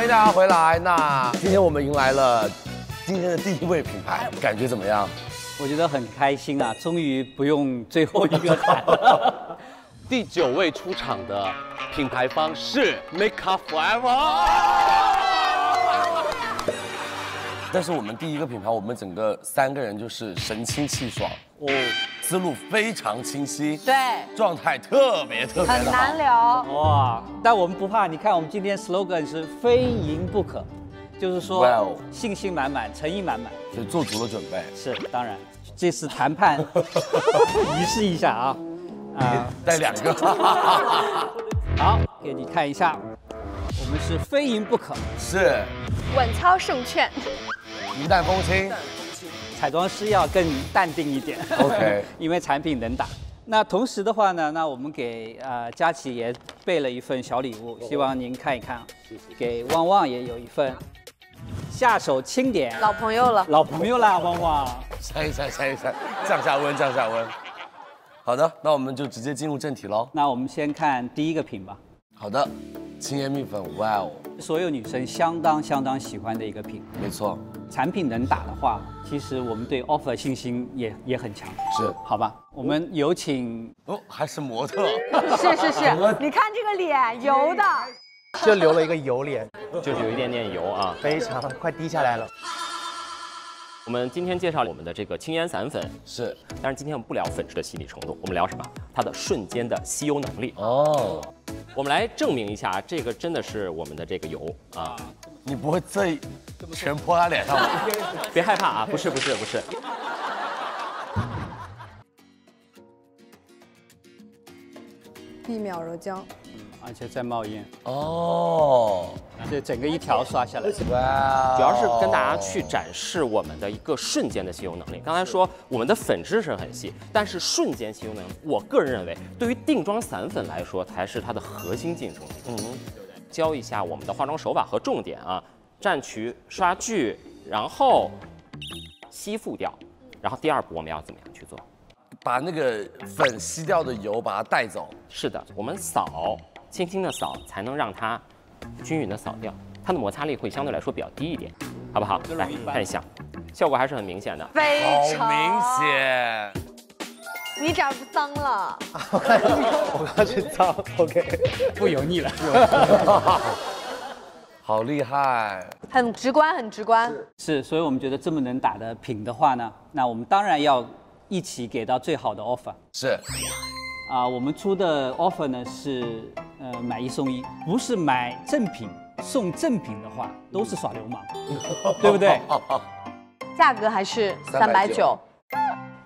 欢迎大家回来。那今天我们迎来了今天的第一位品牌，感觉怎么样？我觉得很开心啊，终于不用最后一个喊了。第九位出场的品牌方是 Make Up Forever。但是我们第一个品牌，我们整个三个人就是神清气爽哦，思路非常清晰，对，状态特别特别很难聊。哇！但我们不怕，你看我们今天 slogan 是非赢不可，就是说信心满满，诚意满满，所以做足了准备。是，当然，这次谈判 仪式一下啊，啊，带两个，好，给你看一下，我们是非赢不可，是。稳操胜券。云淡风轻，彩妆师要更淡定一点。OK，因为产品能打。那同时的话呢，那我们给呃佳琪也备了一份小礼物，希望您看一看。给旺旺也有一份，下手轻点。老朋友了，老朋友啦，旺旺。扇一扇，扇一扇，降下温，降下温。好的，那我们就直接进入正题喽。那我们先看第一个品吧。好的，轻颜蜜粉，哇哦，所有女生相当相当喜欢的一个品。没错。产品能打的话，其实我们对 offer 信心也也很强，是。好吧？我们有请哦，还是模特，是是是，你看这个脸油的，就留了一个油脸，就是有一点点油啊，非常快滴下来了。我们今天介绍我们的这个轻烟散粉是，但是今天我们不聊粉质的细腻程度，我们聊什么？它的瞬间的吸油能力哦。我们来证明一下，这个真的是我们的这个油啊。你不会这全泼他脸上吧？别害怕啊，不是不是不是，一秒柔焦，而且在冒烟哦，这整个一条刷下来，哇！主要是跟大家去展示我们的一个瞬间的吸油能力。刚才说我们的粉质是很细，但是瞬间吸油能力，我个人认为对于定妆散粉来说才是它的核心竞争力。嗯。教一下我们的化妆手法和重点啊，蘸取刷具，然后吸附掉，然后第二步我们要怎么样去做？把那个粉吸掉的油把它带走。是的，我们扫，轻轻的扫，才能让它均匀的扫掉，它的摩擦力会相对来说比较低一点，好不好？来看一下，效果还是很明显的，非常明显。你这儿不脏了？我刚去脏，OK，不油腻了，好厉害，很直观，很直观。是，所以我们觉得这么能打的品的话呢，那我们当然要一起给到最好的 offer。是，啊，我们出的 offer 呢是呃买一送一，不是买正品送正品的话都是耍流氓，对不对？价格还是三百九。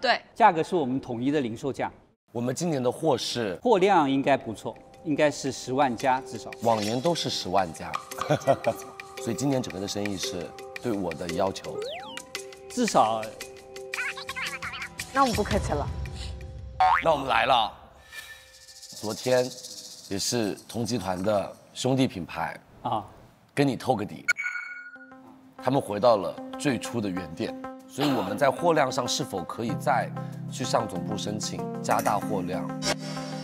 对，价格是我们统一的零售价。我们今年的货是货量应该不错，应该是十万加至少。往年都是十万加，所以今年整个的生意是对我的要求，至少。那我们不客气了。那我们来了。昨天也是同集团的兄弟品牌啊，跟你透个底，他们回到了最初的原点。所以我们在货量上是否可以再去向总部申请加大货量？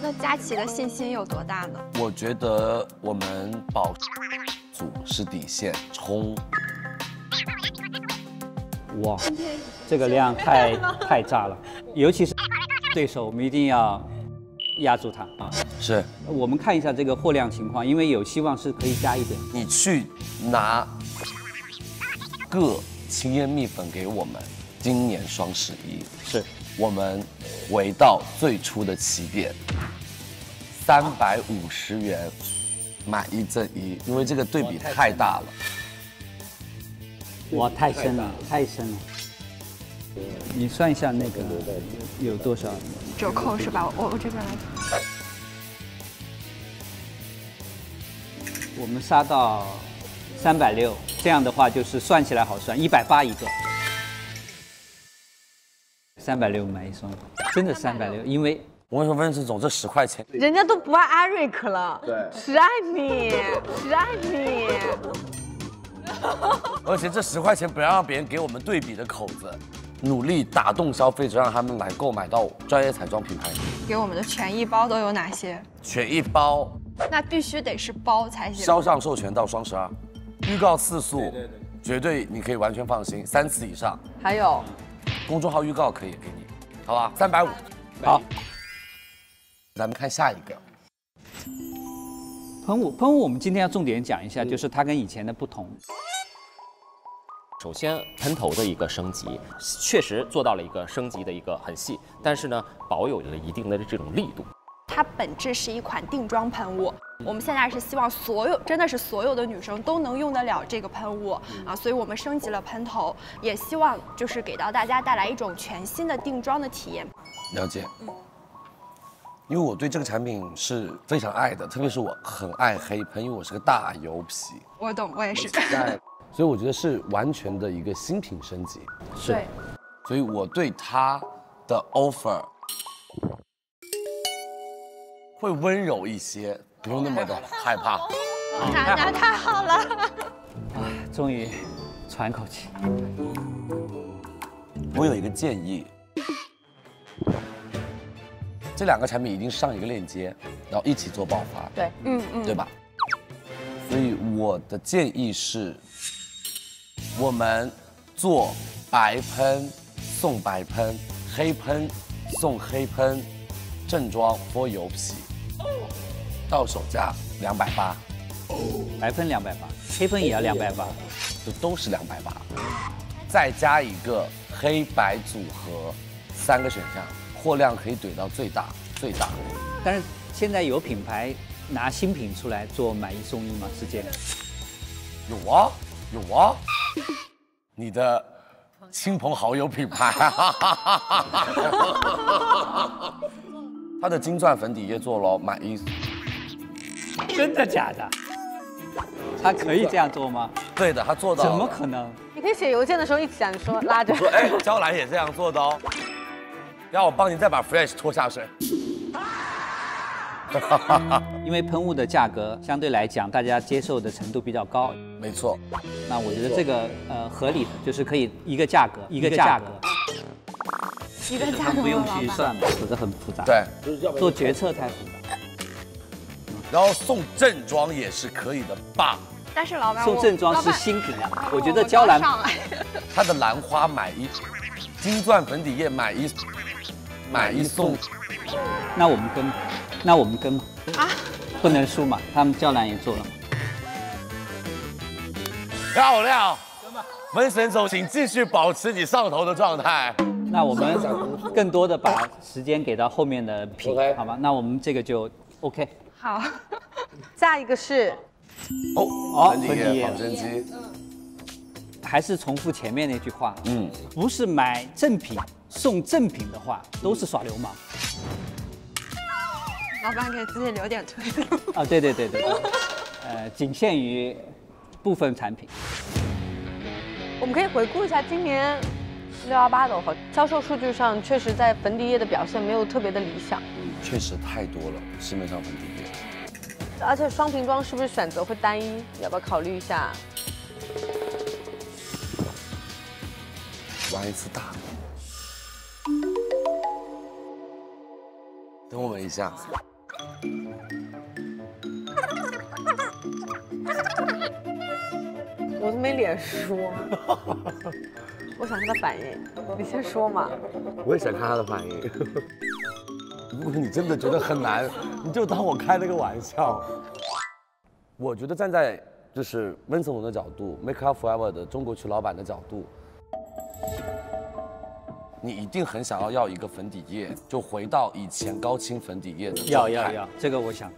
那佳琪的信心有多大呢？我觉得我们保组是底线，冲！哇，这个量太太炸了，尤其是对手，我们一定要压住它啊！是，我们看一下这个货量情况，因为有希望是可以加一点。你去拿个。青烟蜜粉给我们，今年双十一是我们回到最初的起点，三百五十元买一赠一，因为这个对比太大了。哇，太深了，太深了。你算一下那个有多少折扣是吧？我我这边来。我们杀到。三百六，这样的话就是算起来好算，一百八一个，三百六买一双，真的三百六，因为我跟温志总这十块钱，人家都不爱艾瑞克了，对，只爱你，只爱你，而且这十块钱不要让别人给我们对比的口子，努力打动消费者，让他们来购买到专业彩妆品牌。给我们的权益包都有哪些？权益包，那必须得是包才行。销上授权到双十二。预告次数，绝对你可以完全放心，三次以上。还有，公众号预告可以给你，好吧？三百五。好，咱们看下一个。喷雾，喷雾，我们今天要重点讲一下，就是它跟以前的不同。首先，喷头的一个升级，确实做到了一个升级的一个很细，但是呢，保有了一定的这种力度。它本质是一款定妆喷雾，我们现在是希望所有真的是所有的女生都能用得了这个喷雾啊，所以我们升级了喷头，也希望就是给到大家带来一种全新的定妆的体验。了解。嗯。因为我对这个产品是非常爱的，特别是我很爱黑喷，因为我是个大油皮。我懂，我也是。所以我觉得是完全的一个新品升级。是。所以我对它的 offer 会温柔一些，不用那么的害怕。那那太好了。啊，终于喘口气。我有一个建议。这两个产品一定上一个链接，然后一起做爆发。对，嗯嗯，对吧？所以我的建议是，我们做白喷送白喷，黑喷送黑喷，正装 for 油皮，到手价两百八，白喷两百八，黑喷也要两百八，就都是两百八，再加一个黑白组合，三个选项。货量可以怼到最大最大，但是现在有品牌拿新品出来做买一送一吗？是这样？有啊有啊，你的亲朋好友品牌，他的金钻粉底液做了满意，真的假的？他可以这样做吗？对的，他做到。怎么可能？你可以写邮件的时候一起讲，说拉着。说哎，娇兰也这样做的哦。让我帮你再把 Fresh 拖下水。因为喷雾的价格相对来讲，大家接受的程度比较高。没错。那我觉得这个呃合理的，就是可以一个价格一个价格。一个价格不用去算，否则很复杂。对，做决策太复杂。然后送正装也是可以的吧？但是老板送正装是新品啊，我觉得娇兰它的兰花买一，金钻粉底液买一。买一送，那我们跟，那我们跟啊，不能输嘛，他们娇兰也做了嘛，漂亮，门神总，请继续保持你上头的状态。那我们更多的把时间给到后面的品，好吧？那我们这个就 OK。好，下一个是，哦，粉底液仿真机，还是重复前面那句话，嗯，不是买正品。送正品的话都是耍流氓，老板给自己留点退路 啊！对对对对对，呃，仅限于部分产品。我们可以回顾一下今年六幺八的话，销售数据上确实在粉底液的表现没有特别的理想。嗯，确实太多了，市面上粉底液。而且双瓶装是不是选择会单一？要不要考虑一下？玩一次大的。等我们一下，我都没脸说，我想看他反应，你先说嘛。我也想看他的反应。如果你真的觉得很难，你就当我开了个玩笑。我觉得站在就是温总的角度，Make Up Forever 的中国区老板的角度。你一定很想要要一个粉底液，就回到以前高清粉底液的要要要，这个我想。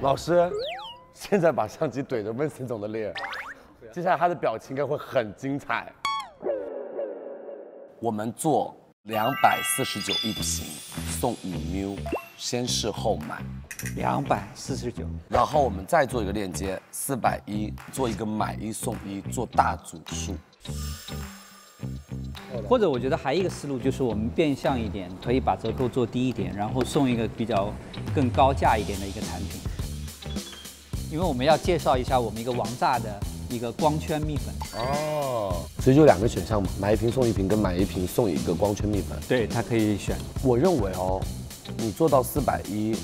老师，现在把相机怼着温森总的脸，接下来他的表情应该会很精彩。我们做两百四十九一瓶，送五 ml，先试后买。两百四十九，然后我们再做一个链接，四百一，做一个买一送一，做大组数。或者我觉得还有一个思路就是我们变相一点，可以把折扣做低一点，然后送一个比较更高价一点的一个产品。因为我们要介绍一下我们一个王炸的一个光圈蜜粉。哦，所以就两个选项嘛，买一瓶送一瓶，跟买一瓶送一个光圈蜜粉。对，它可以选。我认为哦，你做到四百一，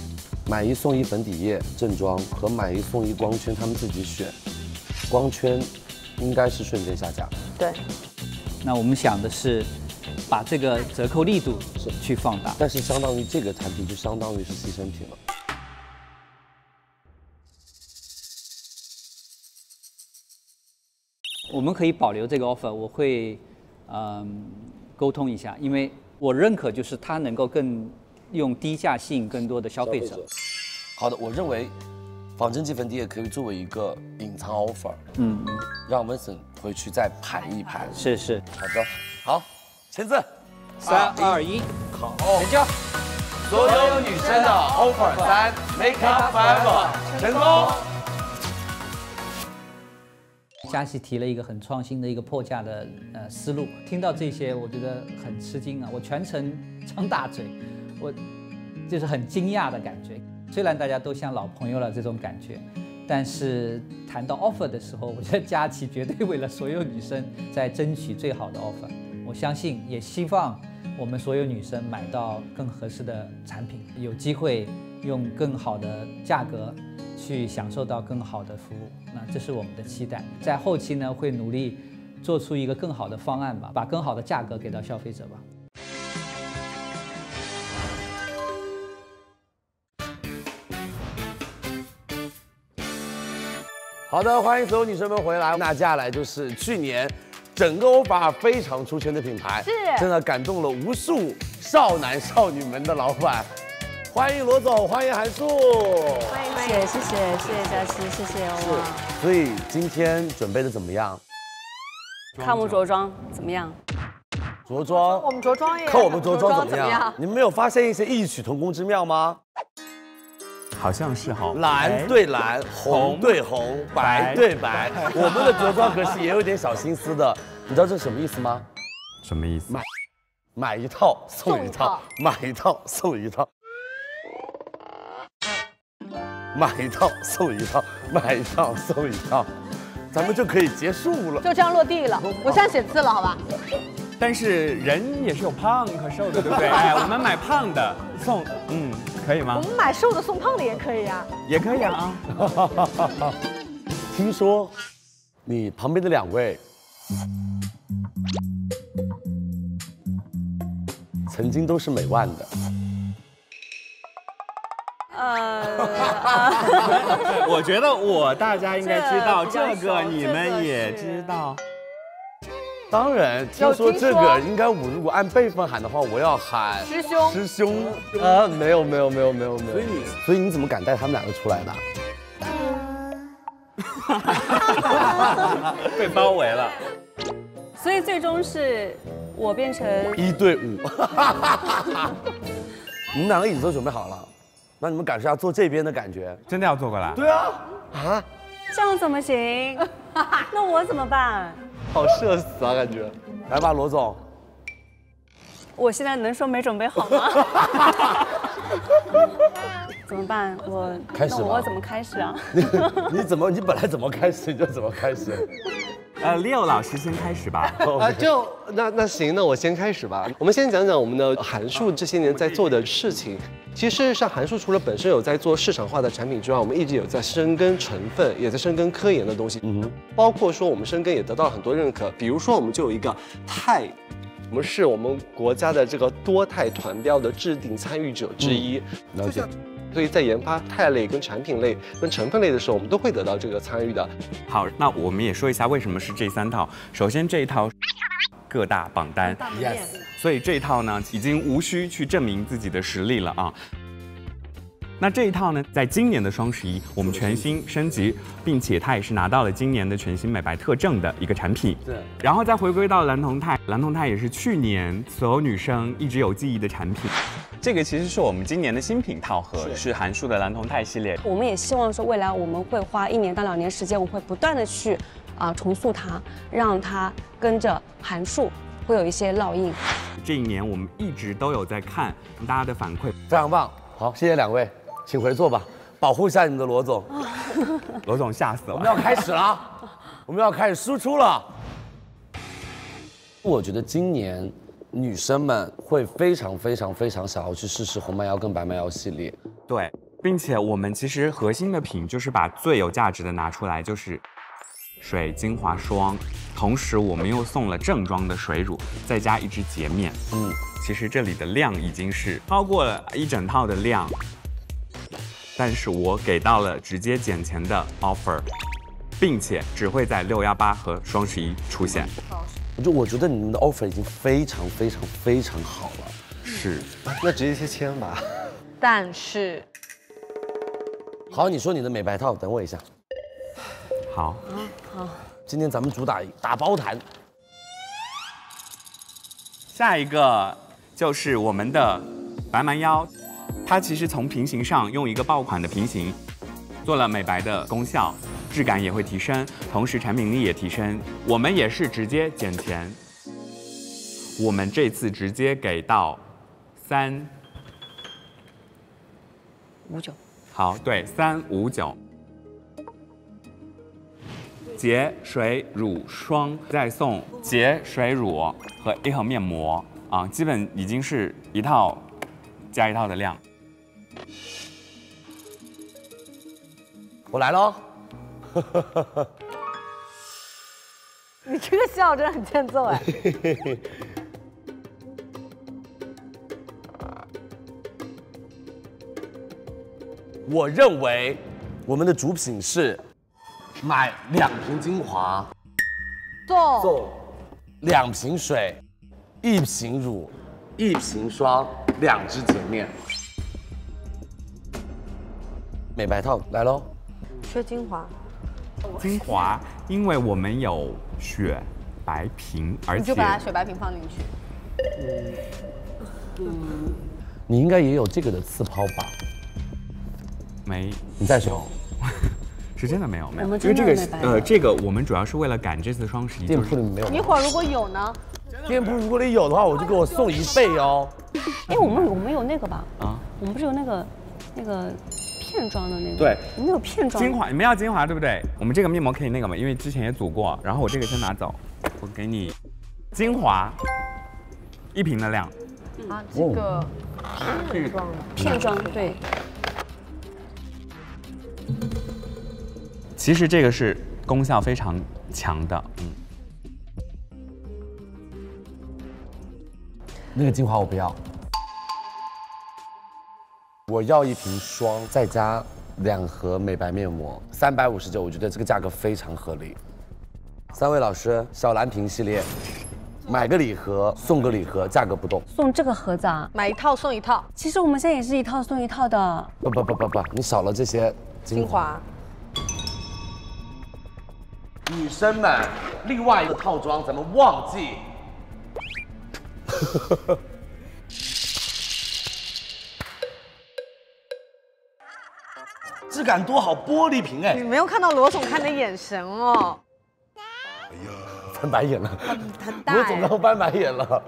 买一送一粉底液正装和买一送一光圈，他们自己选。光圈应该是瞬间下架。对。那我们想的是，把这个折扣力度是去放大，但是相当于这个产品就相当于是牺牲品了。我们可以保留这个 offer，我会嗯沟通一下，因为我认可就是它能够更用低价吸引更多的消费者。好的，我认为仿真肌粉底液可以作为一个隐藏 offer，嗯，让 Vincent 回去再盘一盘。是是，好的，好，签字，三二一，好，成交。所有女生的 offer 三，Make up forever，成功。佳琪提了一个很创新的一个破价的呃思路，听到这些我觉得很吃惊啊！我全程张大嘴，我就是很惊讶的感觉。虽然大家都像老朋友了这种感觉，但是谈到 offer 的时候，我觉得佳琪绝对为了所有女生在争取最好的 offer。我相信，也希望我们所有女生买到更合适的产品，有机会用更好的价格。去享受到更好的服务，那这是我们的期待。在后期呢，会努力做出一个更好的方案吧，把更好的价格给到消费者吧。好的，欢迎所有女生们回来。那接下来就是去年整个欧巴非常出圈的品牌，是，真的感动了无数少男少女们的老板。欢迎罗总，欢迎韩素，欢迎，谢谢，谢谢，谢谢佳琪，谢谢哦。所以今天准备的怎么样？看我们着装怎么样？着装，我们着装也看我们着装怎么样？你们没有发现一些异曲同工之妙吗？好像是哈，蓝对蓝，红对红，白对白。我们的着装可是也有点小心思的，你知道这是什么意思吗？什么意思？买买一套送一套，买一套送一套。买一套送一套，买一套送一套，咱们就可以结束了，就这样落地了。我现在写字了，好吧？但是人也是有胖和瘦的，对不对？哎，我们买胖的送，嗯，可以吗？我们买瘦的送胖的也可以呀，也可以啊。听说你旁边的两位曾经都是美万的。呃，我觉得我大家应该知道 这个，你们也知道。当然，听说这个应该我如果按辈分喊的话，我要喊师兄。师兄啊，没有没有没有没有没有。所以你所以你怎么敢带他们两个出来的？被包围了。所以最终是我变成一对五。你们两个椅子都准备好了。那你们感受下坐这边的感觉，真的要坐过来？对啊，啊，这样怎么行？那我怎么办？好社死啊，感觉。来吧，罗总。我现在能说没准备好吗？怎么办？我开始我怎么开始啊？你怎么？你本来怎么开始你就怎么开始？呃，Leo 老师先开始吧。啊，就那那行，那我先开始吧。我们先讲讲我们的函数这些年在做的事情。其实像函数，除了本身有在做市场化的产品之外，我们一直有在深耕成分，也在深耕科研的东西。嗯，包括说我们深耕也得到了很多认可。比如说，我们就有一个肽，我们是我们国家的这个多肽团标的制定参与者之一。了解。所以在研发肽类、跟产品类、跟成分类的时候，我们都会得到这个参与的。好，那我们也说一下为什么是这三套。首先这一套各大榜单，yes。所以这一套呢，已经无需去证明自己的实力了啊。那这一套呢，在今年的双十一，我们全新升级，并且它也是拿到了今年的全新美白特证的一个产品。对。然后再回归到蓝铜肽，蓝铜肽也是去年所有女生一直有记忆的产品。这个其实是我们今年的新品套盒，是韩束的蓝铜肽系列。我们也希望说，未来我们会花一年到两年时间，我会不断的去啊重塑它，让它跟着韩束会有一些烙印。这一年我们一直都有在看大家的反馈，非常棒。好，谢谢两位。请回座吧，保护一下你们的罗总。罗总吓死了。我们要开始了，我们要开始输出了。我觉得今年女生们会非常非常非常想要去试试红蛮腰跟白蛮腰系列。对，并且我们其实核心的品就是把最有价值的拿出来，就是水精华霜，同时我们又送了正装的水乳，再加一支洁面。嗯，其实这里的量已经是超过了一整套的量，但是我给到了直接减钱的 offer，并且只会在六幺八和双十一出现。就我觉得你们的 offer 已经非常非常非常好了。是，那直接签吧。但是，好，你说你的美白套，等我一下。好，好，今天咱们主打打包谈。下一个就是我们的白蛮腰，它其实从平行上用一个爆款的平行，做了美白的功效，质感也会提升，同时产品力也提升。我们也是直接减钱，我们这次直接给到三五九。好，对，三五九。洁水乳霜，再送洁水乳和一盒面膜啊，基本已经是一套加一套的量。我来喽！你这个笑真的很欠揍哎！我认为我们的主品是。买两瓶精华，送送两瓶水，一瓶乳，一瓶霜，两支洁面。美白套来喽，缺精华，精华，因为我们有雪白瓶，而且你就把雪白瓶放进去。嗯，你应该也有这个的次抛吧？没，你再说。是真的没有没有，因为这个呃，这个我们主要是为了赶这次双十一。店铺里没有。一会儿如果有呢？店铺如果你有的话，我就给我送一倍哦。哎，我们我们有那个吧？啊，我们不是有那个那个片装的那个？对，我们有片装。精华，你们要精华对不对？我们这个面膜可以那个嘛？因为之前也组过，然后我这个先拿走，我给你精华一瓶的量。啊，这个片装的片装对。其实这个是功效非常强的，嗯。那个精华我不要，我要一瓶霜，再加两盒美白面膜，三百五十九，我觉得这个价格非常合理。三位老师，小蓝瓶系列，买个礼盒送个礼盒，价格不动。送这个盒子啊？买一套送一套。其实我们现在也是一套送一套的。不不不不不，你少了这些精华。女生们，另外一个套装咱们忘记，质感多好，玻璃瓶哎！你没有看到罗总看的眼神哦。哎呀，翻白眼了，很大。罗总都翻白眼了。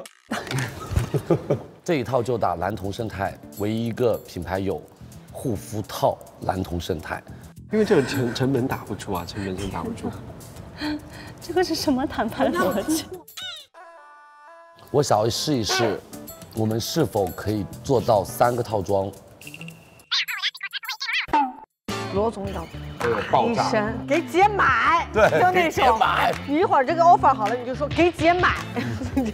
这一套就打蓝铜生态，唯一一个品牌有护肤套蓝铜生态，因为这个成成本打不出啊，成本真打不出。这个是什么谈判逻辑？我想要试一试，我们是否可以做到三个套装？罗总要爆炸！给姐买，对，就那首。买。你一会儿这个 offer 好了，你就说给姐买。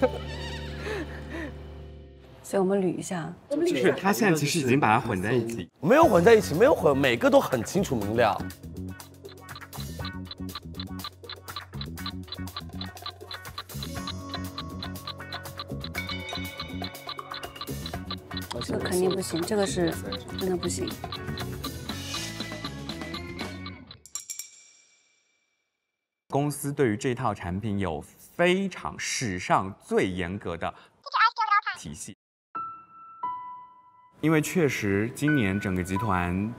所以我们捋一下。就是他现在其实已经把它混在一起，没有混在一起，没有混，每个都很清楚明了。这个肯定不行，这个是真的不行。公司对于这套产品有非常史上最严格的体系，因为确实今年整个集团。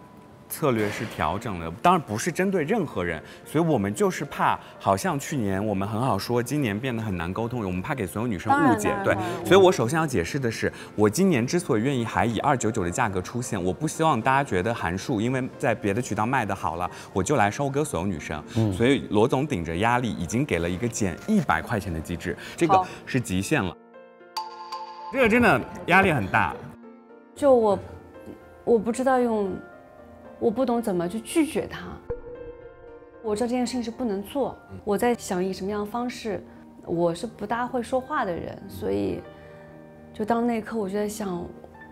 策略是调整了，当然不是针对任何人，所以我们就是怕，好像去年我们很好说，今年变得很难沟通，我们怕给所有女生误解，对，所以我首先要解释的是，我今年之所以愿意还以二九九的价格出现，我不希望大家觉得韩束因为在别的渠道卖的好了，我就来收割所有女生，嗯，所以罗总顶着压力已经给了一个减一百块钱的机制，这个是极限了，这个真的压力很大，就我，我不知道用。我不懂怎么去拒绝他。我知道这件事情是不能做，我在想以什么样的方式。我是不大会说话的人，所以就当那一刻，我就在想，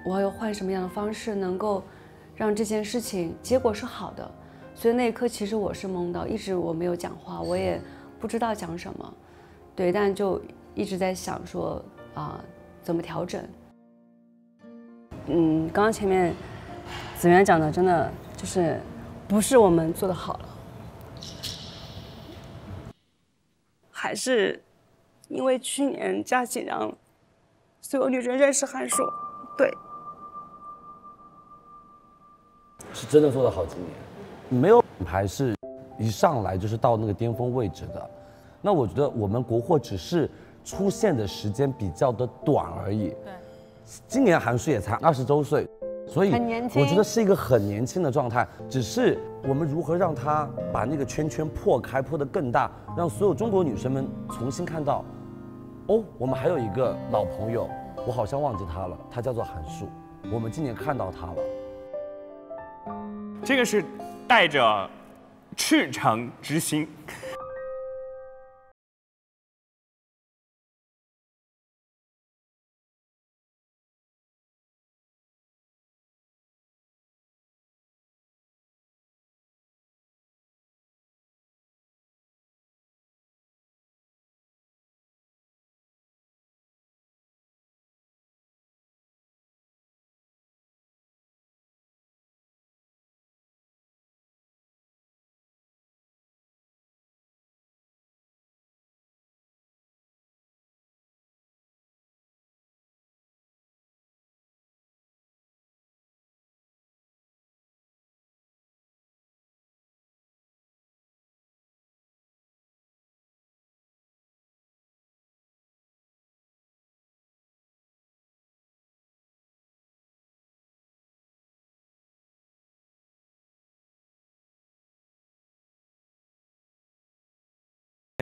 我要换什么样的方式能够让这件事情结果是好的。所以那一刻其实我是懵的，一直我没有讲话，我也不知道讲什么，对，但就一直在想说啊，怎么调整。嗯，刚刚前面子源讲的真的就是不是我们做的好了，还是。因为去年佳琪让所有女生认识韩束，对，是真的做的好。今年没有品牌是一上来就是到那个巅峰位置的，那我觉得我们国货只是出现的时间比较的短而已。对，今年韩束也才二十周岁，所以我觉得是一个很年轻的状态。只是我们如何让他把那个圈圈破开，破得更大，让所有中国女生们重新看到。哦，我们还有一个老朋友，我好像忘记他了，他叫做韩束。我们今年看到他了。这个是带着赤诚之心。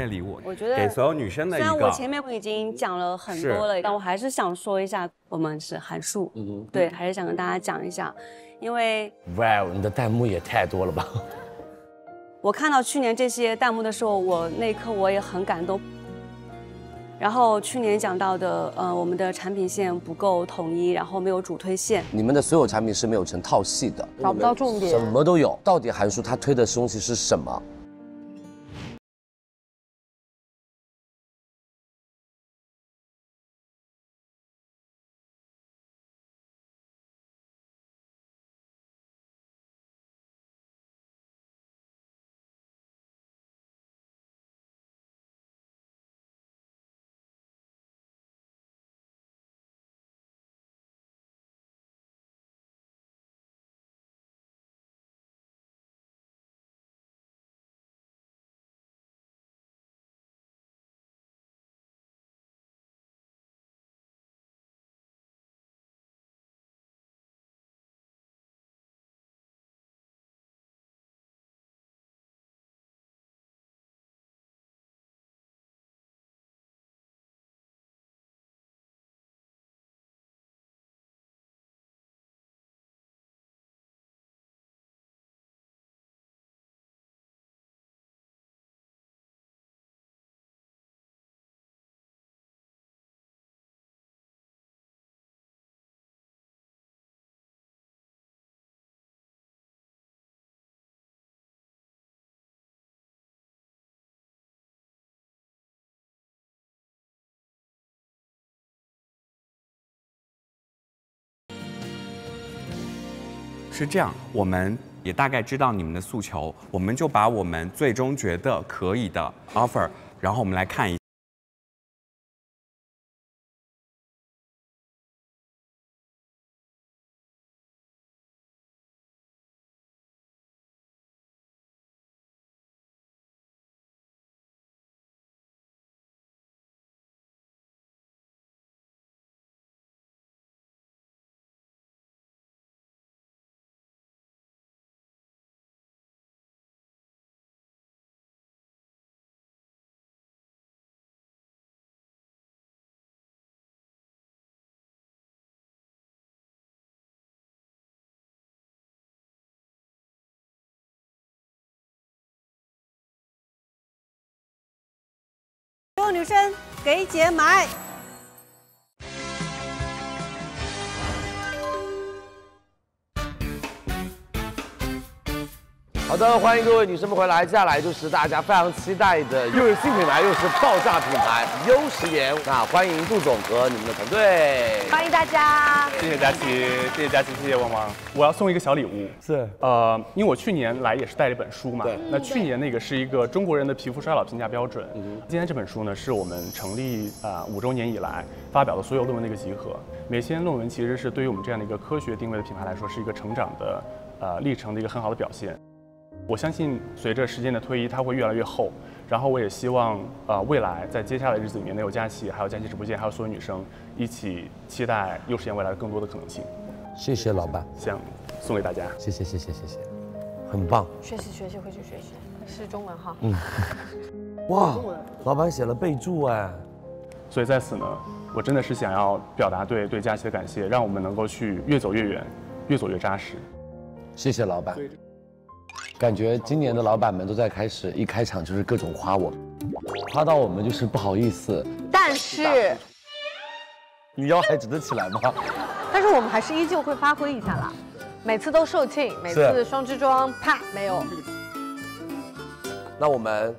礼物，我觉得给所有女生的一个。虽然我前面已经讲了很多了，但我还是想说一下，我们是韩束，嗯，对，还是想跟大家讲一下，因为哇，你的弹幕也太多了吧！我看到去年这些弹幕的时候，我那一刻我也很感动。然后去年讲到的，呃，我们的产品线不够统一，然后没有主推线，你们的所有产品是没有成套系的，找不到重点，什么都有。到底韩束它推的东西是什么？是这样，我们也大概知道你们的诉求，我们就把我们最终觉得可以的 offer，然后我们来看一。女生给姐买。好的，欢迎各位女生们回来。接下来就是大家非常期待的，又是新品牌，又是爆炸品牌优时颜。那欢迎杜总和你们的团队，欢迎大家。谢谢佳琪，谢谢佳琪，谢谢汪汪。我要送一个小礼物，是呃，因为我去年来也是带了一本书嘛。对。那去年那个是一个中国人的皮肤衰老评价标准。嗯。今天这本书呢，是我们成立啊五周年以来发表的所有论文的一个集合。每篇论文其实是对于我们这样的一个科学定位的品牌来说，是一个成长的呃历程的一个很好的表现。我相信随着时间的推移，它会越来越厚。然后我也希望，呃，未来在接下来的日子里面，能有佳琪，还有佳琪直播间，还有所有女生一起期待又实现未来的更多的可能性。谢谢老板，想送给大家。谢谢谢谢谢谢，很棒。学习学习，回去学习，是中文哈。嗯。哇，老板写了备注哎。所以在此呢，我真的是想要表达对对佳琪的感谢，让我们能够去越走越远，越走越扎实。谢谢老板。感觉今年的老板们都在开始一开场就是各种夸我，夸到我们就是不好意思。但是，你腰还直得起来吗？但是我们还是依旧会发挥一下啦。每次都售罄，每次双支装，啪没有。那我们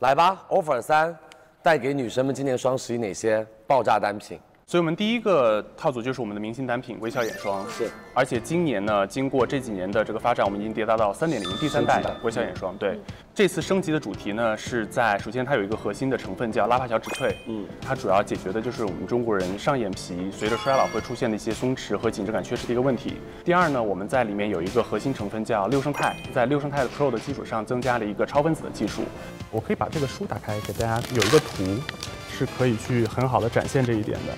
来吧，offer 三，带给女生们今年双十一哪些爆炸单品？所以，我们第一个套组就是我们的明星单品微笑眼霜。是，而且今年呢，经过这几年的这个发展，我们已经迭代到三点零第三代微笑眼霜。对，这次升级的主题呢，是在首先它有一个核心的成分叫拉帕乔植萃。嗯，它主要解决的就是我们中国人上眼皮随着衰老会出现的一些松弛和紧致感缺失的一个问题。第二呢，我们在里面有一个核心成分叫六胜肽，在六胜肽的 Pro 的基础上增加了一个超分子的技术。我可以把这个书打开，给大家有一个图。是可以去很好的展现这一点的，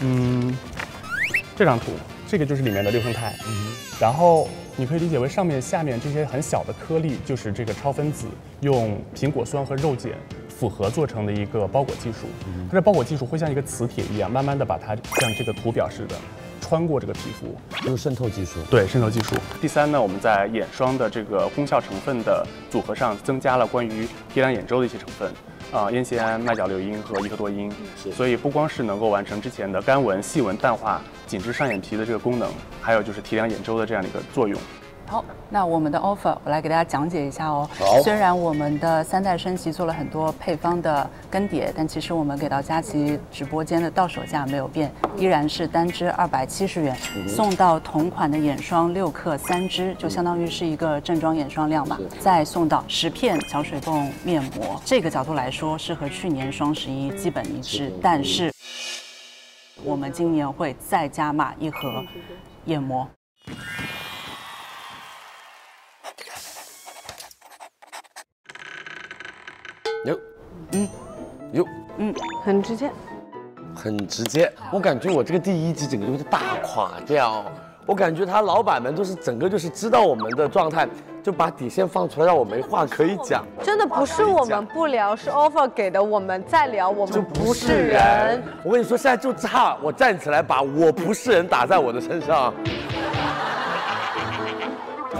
嗯，这张图，这个就是里面的六胜肽，嗯，然后你可以理解为上面、下面这些很小的颗粒，就是这个超分子用苹果酸和肉碱复合做成的一个包裹技术，它的包裹技术会像一个磁铁一样，慢慢的把它像这个图表似的穿过这个皮肤，就是渗透技术，对，渗透技术。第三呢，我们在眼霜的这个功效成分的组合上增加了关于提亮眼周的一些成分。啊，烟酰胺、麦角硫因和伊克多因，所以不光是能够完成之前的干纹、细纹淡化、紧致上眼皮的这个功能，还有就是提亮眼周的这样的一个作用。好，那我们的 offer 我来给大家讲解一下哦。虽然我们的三代升级做了很多配方的更迭，但其实我们给到佳琦直播间的到手价没有变，依然是单支二百七十元，送到同款的眼霜六克三支，就相当于是一个正装眼霜量嘛。再送到十片小水泵面膜，这个角度来说是和去年双十一基本一致，但是我们今年会再加码一盒眼膜。嗯，有，嗯，很直接，很直接。我感觉我这个第一集整个就是大垮掉。我感觉他老板们都是整个就是知道我们的状态，就把底线放出来，让我没话可以讲。真的不是我们不聊，是 offer 给的，我们再聊，我们就不是人。我跟你说，现在就差我站起来把我不是人打在我的身上。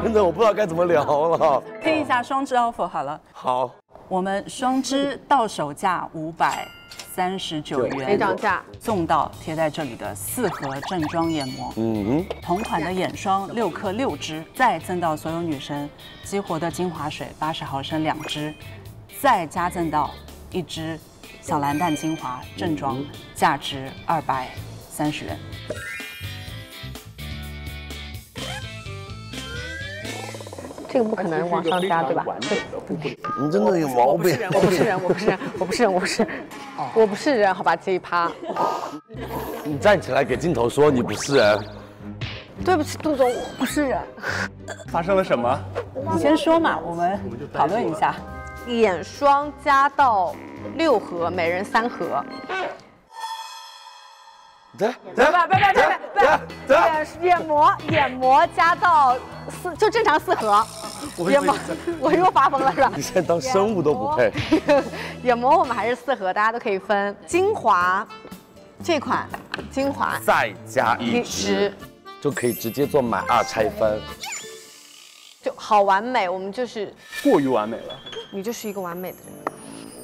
真的，我不知道该怎么聊了。听一下双支 offer 好了。好。我们双支到手价五百三十九元，没涨价，送到贴在这里的四盒正装眼膜，嗯，同款的眼霜六克六支，再赠到所有女生激活的精华水八十毫升两支，再加赠到一支小蓝蛋精华正装，价值二百三十元。这个不可能往上加，对吧？你真的有毛病！我不是人，我不是人，我不是人，我不是人，我不是人，好吧？这一趴，你站起来给镜头说你不是人。对不起，杜总，我不是人。发生了什么？你先说嘛，我们讨论一下。眼霜加到六盒，每人三盒。对，对，不不不不不，眼眼膜眼膜加到四，就正常四盒。眼膜，我又发疯了是吧？你现在当生物都不配。眼膜我们还是四盒，大家都可以分。精华，这款精华再加一支，就可以直接做买二拆分，就好完美。我们就是过于完美了。你就是一个完美的人。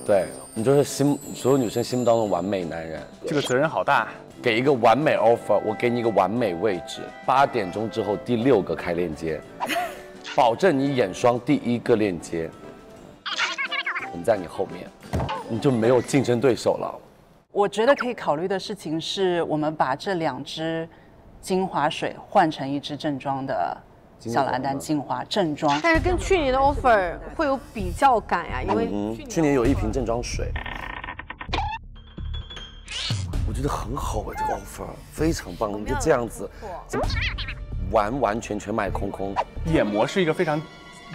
对。你就是心所有女生心目当中完美男人。这个责任好大，给一个完美 offer，我给你一个完美位置，八点钟之后第六个开链接，保证你眼霜第一个链接，我们在你后面，你就没有竞争对手了。我觉得可以考虑的事情是，我们把这两支精华水换成一支正装的小蓝丹精华正装。但是跟去年的 offer 会有比较感呀，因为去年有一瓶正装水，我觉得很好啊，这个 offer 非常棒，你就这样子，完完全全卖空空。眼膜是一个非常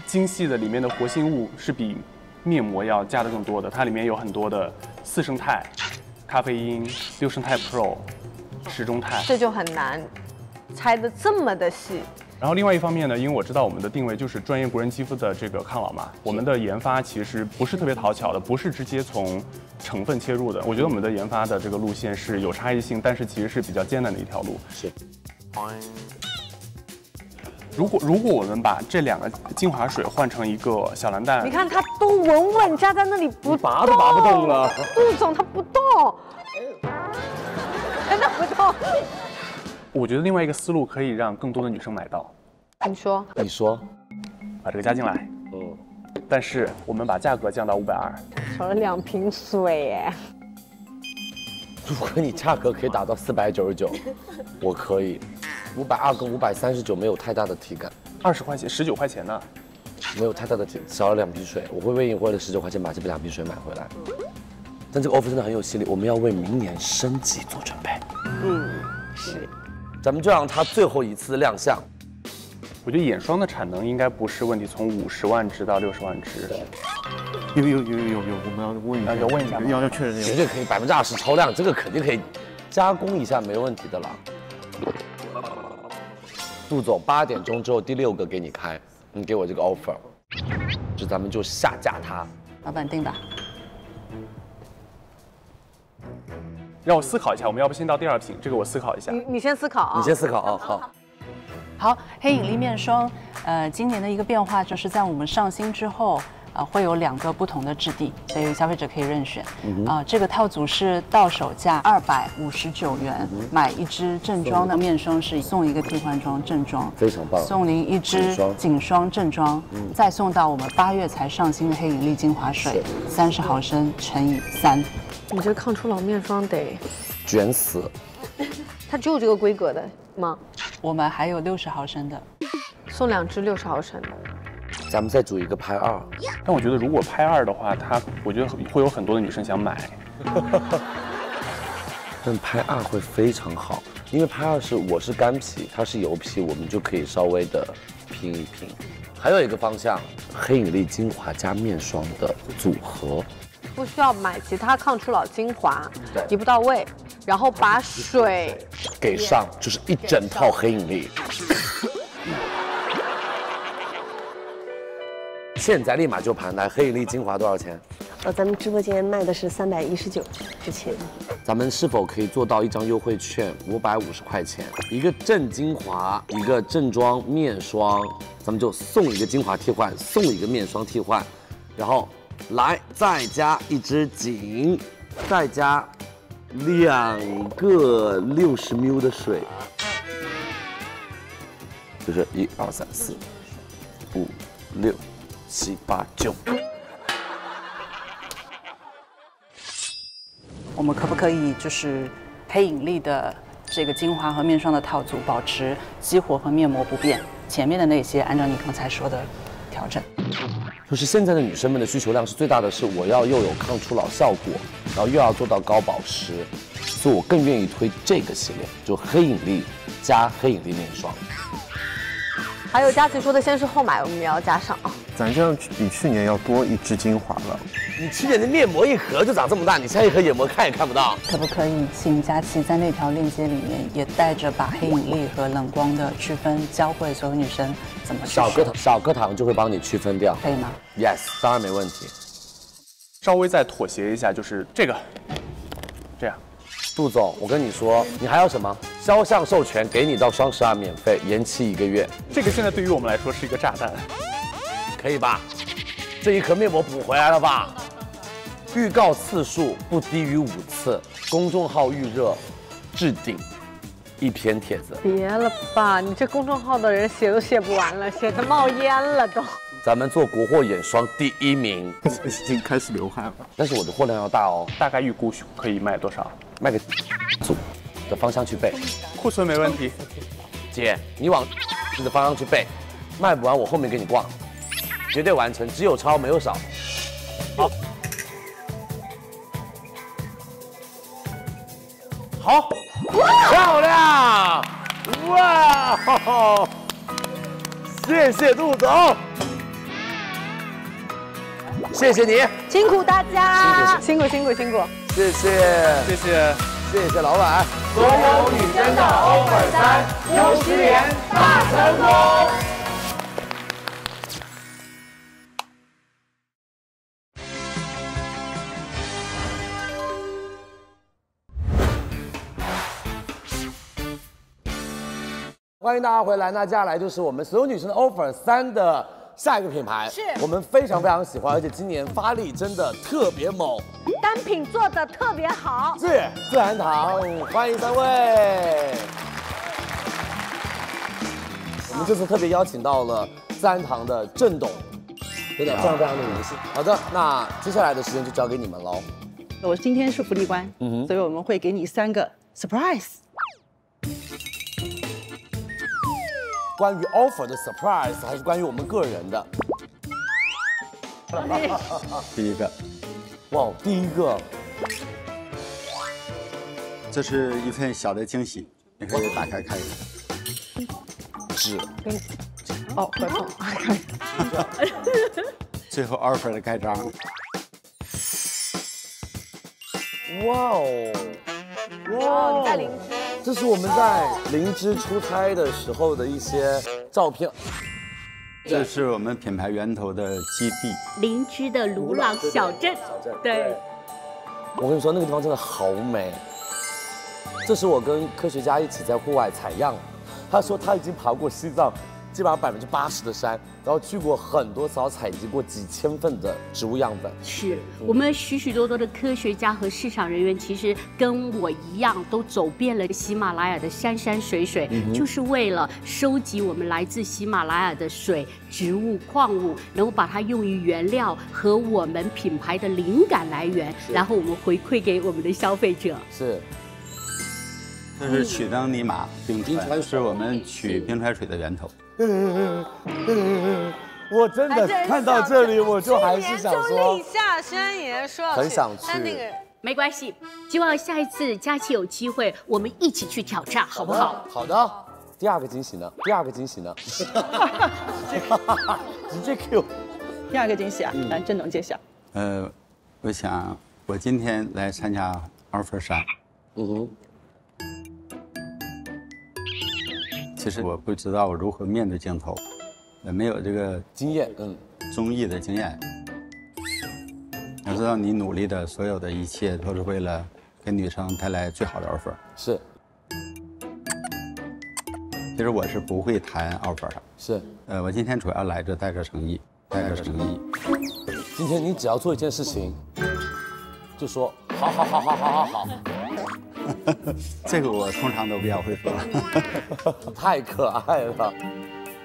精细的，里面的活性物是比面膜要加的更多的，它里面有很多的四生态。咖啡因、六生态 Pro、十中肽，这就很难拆的这么的细。然后另外一方面呢，因为我知道我们的定位就是专业国人肌肤的这个抗老嘛，我们的研发其实不是特别讨巧的，不是直接从成分切入的。我觉得我们的研发的这个路线是有差异性，但是其实是比较艰难的一条路。是。如果如果我们把这两个精华水换成一个小蓝蛋，你看它都稳稳扎在那里不动，拔都拔不动了。杜总它不动，真的不动。我觉得另外一个思路可以让更多的女生买到。你说？你说？把这个加进来。嗯。但是我们把价格降到五百二。少了两瓶水耶。如果你价格可以打到四百九十九，我可以。五百二跟五百三十九没有太大的体感，二十块钱十九块钱呢，没有太大的体，少了两瓶水，我会愿意为了十九块钱把这两瓶水买回来。但这个 offer 真的很有吸引力，我们要为明年升级做准备。嗯，是，咱们就让它最后一次亮相。我觉得眼霜的产能应该不是问题，从五十万支到六十万支。有有有有有，我们要问一下，要问一下，要要确认，绝对可以百分之二十超量，这个肯定可以加工一下，没问题的啦。杜总，八点钟之后第六个给你开，你给我这个 offer，就咱们就下架它。老板定吧。让我思考一下，我们要不先到第二瓶？这个我思考一下。你你先思考啊。你先思考啊，好。好，黑引力面霜，呃，今年的一个变化就是在我们上新之后。啊，会有两个不同的质地，所以消费者可以任选。啊，这个套组是到手价二百五十九元，买一支正装的面霜是送一个替换装正装，非常棒。送您一支颈霜正装，再送到我们八月才上新的黑引力精华水，三十毫升乘以三。你这抗初老面霜得卷死。它只有这个规格的吗？我们还有六十毫升的，送两支六十毫升的。咱们再组一个拍二，但我觉得如果拍二的话，它我觉得会有很多的女生想买。但拍二会非常好，因为拍二是我是干皮，它是油皮，我们就可以稍微的拼一拼。还有一个方向，黑引力精华加面霜的组合，不需要买其他抗初老精华，一步到位，然后把水给上，就是一整套黑引力。现在立马就盘来，黑引力精华多少钱？呃，咱们直播间卖的是三百一十九，之前。咱们是否可以做到一张优惠券五百五十块钱，一个正精华，一个正装面霜，咱们就送一个精华替换，送一个面霜替换，然后来再加一支颈，再加两个六十 ml 的水，就是一二三四五六。七八九，我们可不可以就是黑引力的这个精华和面霜的套组，保持激活和面膜不变？前面的那些按照你刚才说的调整。就是现在的女生们的需求量是最大的，是我要又有抗初老效果，然后又要做到高保湿，所以我更愿意推这个系列，就黑引力加黑引力面霜。还有佳琪说的先是后买，我们也要加上啊。咱这样比去年要多一支精华了。你去年的面膜一盒就长这么大，你现在一盒眼膜看也看不到。可不可以请佳琪在那条链接里面也带着把黑引力和冷光的区分教会所有女生怎么？少颗糖少颗糖就会帮你区分掉，可以吗？Yes，当然没问题。稍微再妥协一下，就是这个，这样。杜总，我跟你说，你还要什么？肖像授权给你到双十二免费，延期一个月。这个现在对于我们来说是一个炸弹，可以吧？这一颗面膜补回来了吧？预告次数不低于五次，公众号预热置顶一篇帖子。别了吧，你这公众号的人写都写不完了，写的冒烟了都。咱们做国货眼霜第一名，已经开始流汗了。但是我的货量要大哦，大概预估可以卖多少？卖给组的方向去备，库存没问题。姐，你往你的方向去备，卖不完我后面给你挂，绝对完成，只有超没有少。好，好，漂亮，哇，谢谢杜总，谢谢你，辛苦大家，辛苦辛苦辛苦，谢谢，谢谢，谢谢老板。所有女生的 offer 三优十元大成功。欢迎大家回来，那接下来就是我们所有女生的 offer 三的下一个品牌，是我们非常非常喜欢，而且今年发力真的特别猛，单品做的特别好，是自然堂，欢迎三位。我们这次特别邀请到了自然堂的郑董，真的非常非常的荣幸。好的，那接下来的时间就交给你们喽。我今天是福利官，嗯哼，所以我们会给你三个 surprise。关于 offer 的 surprise 还是关于我们个人的？第一个，哇，第一个，这是一份小的惊喜，你可以打开看一看。纸，哦，合同，看。最后 offer 的盖章。哇哦，哇，在灵芝。这是我们在灵芝出差的时候的一些照片。这是我们品牌源头的基地，灵芝的鲁朗小镇。对，我跟你说，那个地方真的好美。这是我跟科学家一起在户外采样，他说他已经爬过西藏。基本上百分之八十的山，然后去过很多次，采集过几千份的植物样本。是我们许许多多的科学家和市场人员，其实跟我一样，都走遍了喜马拉雅的山山水水，就是为了收集我们来自喜马拉雅的水、植物、矿物，然后把它用于原料和我们品牌的灵感来源，然后我们回馈给我们的消费者。是。这是曲登尼玛冰川，是我们取冰川水的源头。我真的看到这里，我就还是想说，立下宣言说很想去。没关系，希望下一次佳琪有机会，我们一起去挑战，好不好？好的。第二个惊喜呢？第二个惊喜呢？直接 Q。第二个惊喜啊，来郑总揭晓。呃，我想我今天来参加 offer 三。嗯哼。其实我不知道如何面对镜头，也没有这个经验，嗯，综艺的经验。我知道你努力的所有的一切都是为了给女生带来最好的 offer。是。其实我是不会谈 offer 的。是。呃，我今天主要来这带着诚意，带着诚意。今天你只要做一件事情，就说好好好好好好好。这个我通常都比较会说，太可爱了。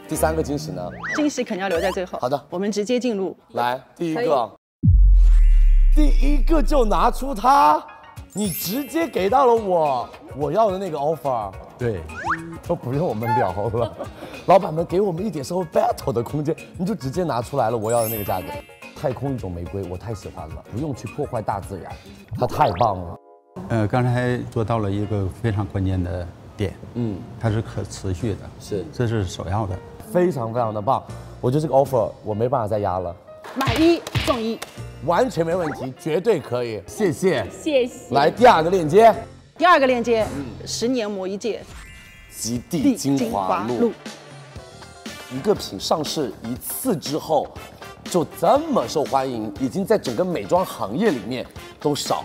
第三个惊喜呢？惊喜肯定要留在最后。好的，我们直接进入。来，第一个，第一个就拿出它，你直接给到了我我要的那个 offer。对，都不用我们聊了，老板们给我们一点稍微 battle 的空间，你就直接拿出来了我要的那个价格。太空一种玫瑰，我太喜欢了，不用去破坏大自然，它太棒了。呃，刚才做到了一个非常关键的点，嗯，它是可持续的，是，这是首要的，非常非常的棒。我觉得这个 offer 我没办法再压了，买一送一，完全没问题，绝对可以。谢谢，谢谢。来第二个链接，第二个链接，嗯，十年磨一剑，极地精华露，一个品上市一次之后就这么受欢迎，已经在整个美妆行业里面都少。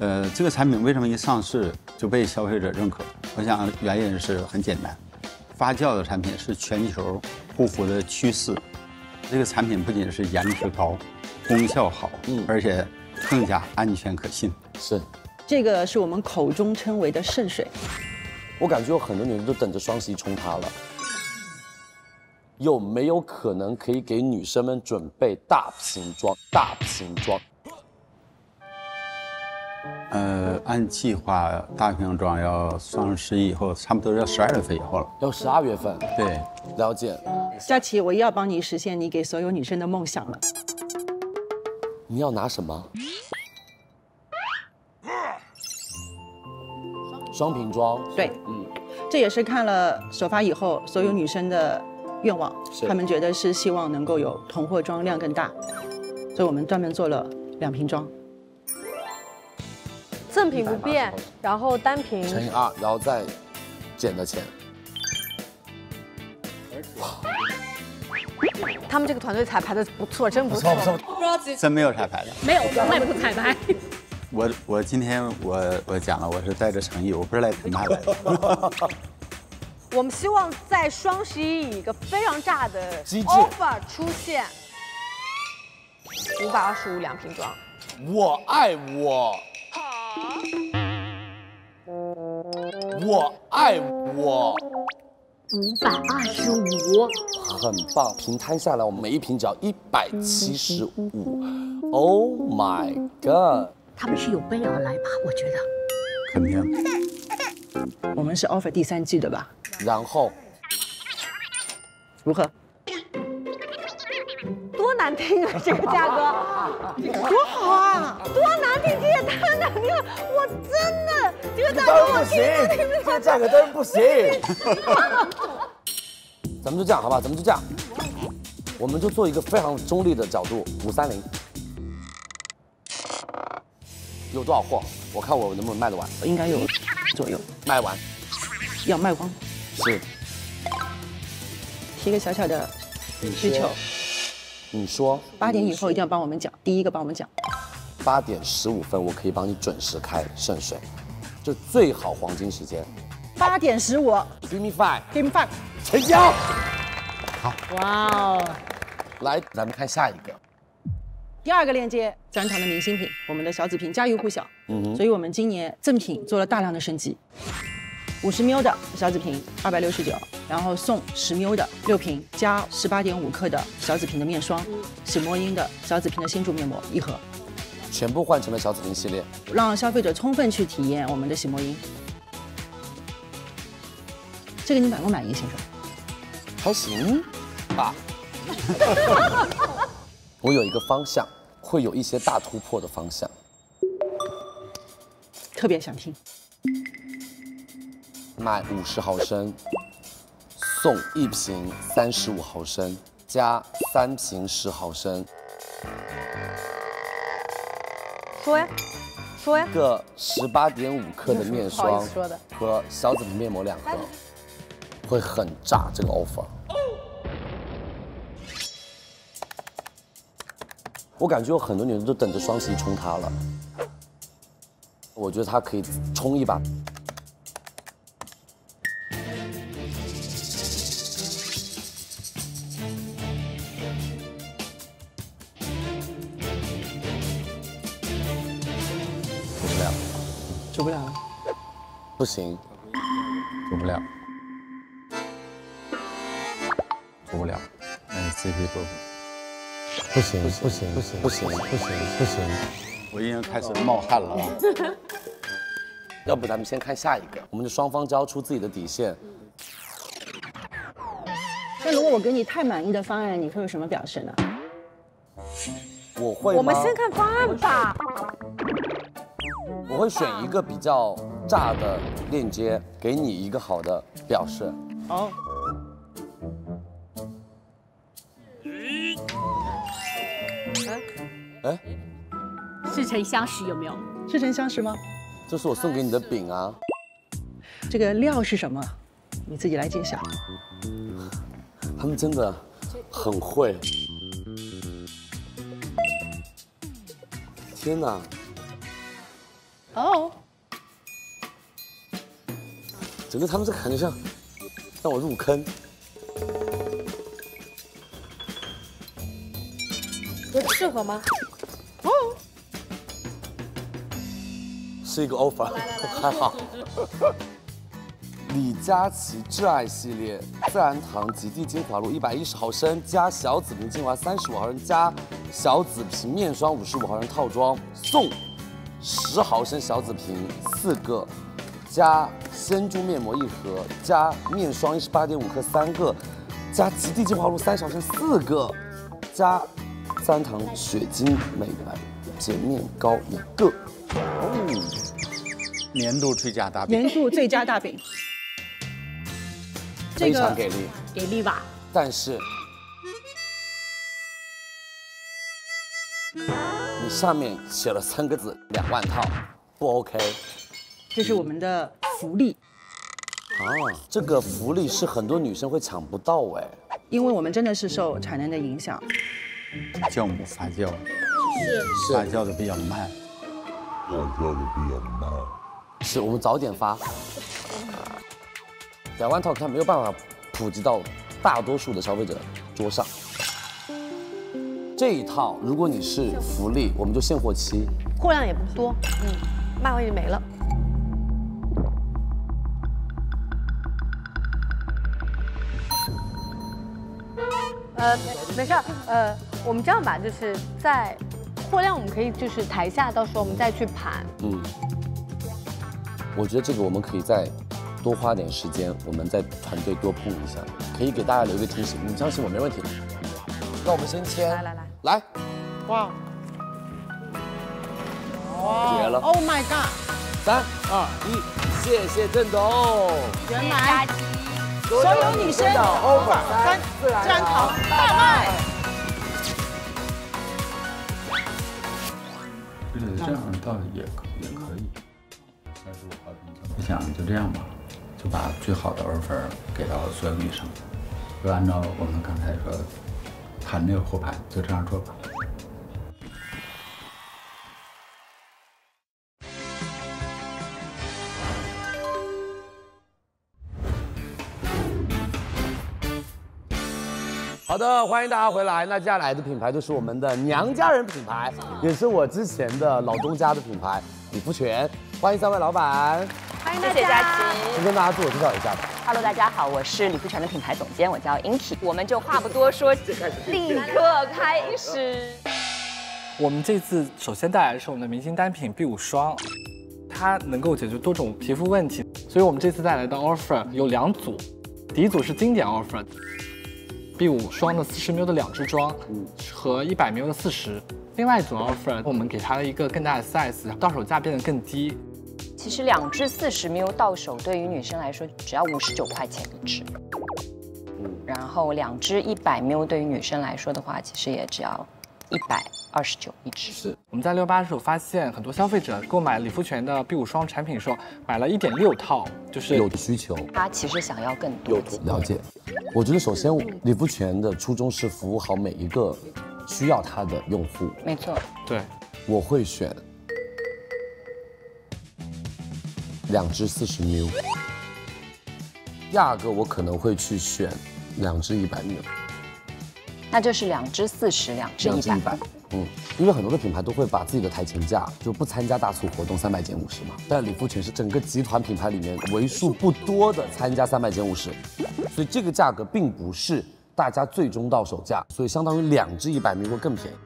呃，这个产品为什么一上市就被消费者认可？我想原因是很简单，发酵的产品是全球护肤的趋势。这个产品不仅是颜值高、功效好，嗯，而且更加安全可信。是，这个是我们口中称为的圣水。我感觉有很多女人都等着双十一冲它了。有没有可能可以给女生们准备大瓶装？大瓶装？呃，按计划大瓶装要双十一以后，差不多要十二月份以后了。要十二月份？对，了解。佳琪，我要帮你实现你给所有女生的梦想了。你要拿什么？双瓶装？对，嗯，这也是看了首发以后所有女生的。愿望，他们觉得是希望能够有囤货装量更大，所以我们专门做了两瓶装。赠品不变，然后单瓶乘以二，然后再减的钱。他们这个团队彩排的不错，真不错。不错不错，真没有彩排的。没有，从来不彩排。我我今天我我讲了，我是带着诚意，我不是来谈判来的。我们希望在双十一以一个非常炸的 offer 出现，五百二十五两瓶装。我爱我，我爱我，五百二十五，很棒。平摊下来，我们每一瓶只要一百七十五。Oh my god！他们是有备而来吧？我觉得，肯定。我们是 offer 第三季的吧？然后如何？多难听啊！这个价格多好啊！多难听，这也太难听了！我真的这个价格不行，这个价格真不行。咱们就这样，好吧？咱们就这样，我们就做一个非常中立的角度，五三零。有多少货？我看我能不能卖得完？应该有左右。卖完。要卖光。是。提个小小的需求。你说。八点以后一定要帮我们讲，第一个帮我们讲。八点十五分，我可以帮你准时开圣水，就最好黄金时间。八点十五。Give me five。Give me five。成交。好。哇哦。来，咱们看下一个。第二个链接，专场的明星品，我们的小紫瓶家喻户晓，嗯，所以我们今年赠品做了大量的升级，五十 ml 的小紫瓶二百六十九，然后送十 ml 的六瓶加十八点五克的小紫瓶的面霜，洗墨因的小紫瓶的新筑面膜一盒，全部换成了小紫瓶系列，让消费者充分去体验我们的洗墨因。这个你满不满意，先生？还行吧。我有一个方向，会有一些大突破的方向，特别想听。买五十毫升，送一瓶三十五毫升，加三瓶十毫升。说呀，说呀。一个十八点五克的面霜和小紫瓶面膜两盒，会很炸这个 offer。我感觉有很多女人都等着双十一冲它了，我觉得它可以冲一把。不行，做不了，做不了，嗯，CP 做不。不行不行不行不行不行不行不行，我已经开始冒汗了。要不咱们先看下一个，我们就双方交出自己的底线。那如果我给你太满意的方案，你会有什么表示呢？我会。我们先看方案吧。我会选一个比较炸的链接，给你一个好的表示。好。哎，似曾相识有没有？似曾相识吗？这是我送给你的饼啊。这个料是什么？你自己来揭晓。他们真的很会。天哪！哦。整个他们这感觉像让我入坑。适合吗？哦，是一个 offer，还好。李佳琦挚爱系列自然堂极地精华露一百一十毫升加小紫瓶精华三十五毫升加小紫瓶面霜五十五毫升套装送十毫升小紫瓶四个加鲜珠面膜一盒加面霜一十八点五克三个加极地精华露三十毫升四个加自然堂雪晶美白洁面膏一个。年度最佳大饼，年度最佳大饼。非常给力，给力吧！但是你上面写了三个字“两万套”，不 OK。这是我们的福利啊！这个福利是很多女生会抢不到哎，因为我们真的是受产能的影响，酵母发酵是发酵的比较慢，发酵的比较慢，是我们早点发。两万套它没有办法普及到大多数的消费者桌上。这一套如果你是福利，我们就现货期，货量也不多，嗯，卖完就没了。呃，没事儿，呃，我们这样吧，就是在货量我们可以就是台下到时候我们再去盘。嗯，我觉得这个我们可以再。多花点时间，我们在团队多碰一下，可以给大家留一个提醒。你相信我，没问题。那我们先签，来来来，来，哇，哇，绝了！Oh my god！三二一，谢谢郑总，圆满，所有女生，over 三自然堂大卖。这样倒也可也可以，我想就这样吧。就把最好的 offer 给到所有女生，就按照我们刚才说谈这个货盘，就这样做吧。好的，欢迎大家回来。那接下来的品牌就是我们的娘家人品牌，也是我之前的老东家的品牌李福全。欢迎三位老板。欢迎大家，先跟大家自我介绍一下吧。Hello，大家好，我是李富全的品牌总监，我叫 Inky。我们就话不多说，立刻开始。我们这次首先带来的是我们的明星单品 B 五霜，它能够解决多种皮肤问题，所以我们这次带来的 offer 有两组，第一组是经典 offer，B 五双的四十 ml 的两支装，和一百 ml 的四十，另外一组 offer 我们给它了一个更大的 size，到手价变得更低。其实两支四十 ml 到手，对于女生来说只要五十九块钱一支。然后两支一百 ml 对于女生来说的话，其实也只要一百二十九一支。是我们在六八的时候发现，很多消费者购买理肤泉的 B 五霜产品的时候，买了一点六套，就是有需求。他其实想要更多。了解。我觉得首先理肤泉的初衷是服务好每一个需要它的用户。没错。对，我会选。两支四十 ml，第二个我可能会去选两支一百 ml，那就是两支四十，两支一百。嗯，因为很多的品牌都会把自己的台前价就不参加大促活动，三百减五十嘛。但理肤泉是整个集团品牌里面为数不多的参加三百减五十，所以这个价格并不是大家最终到手价，所以相当于两支一百 ml 会更便宜。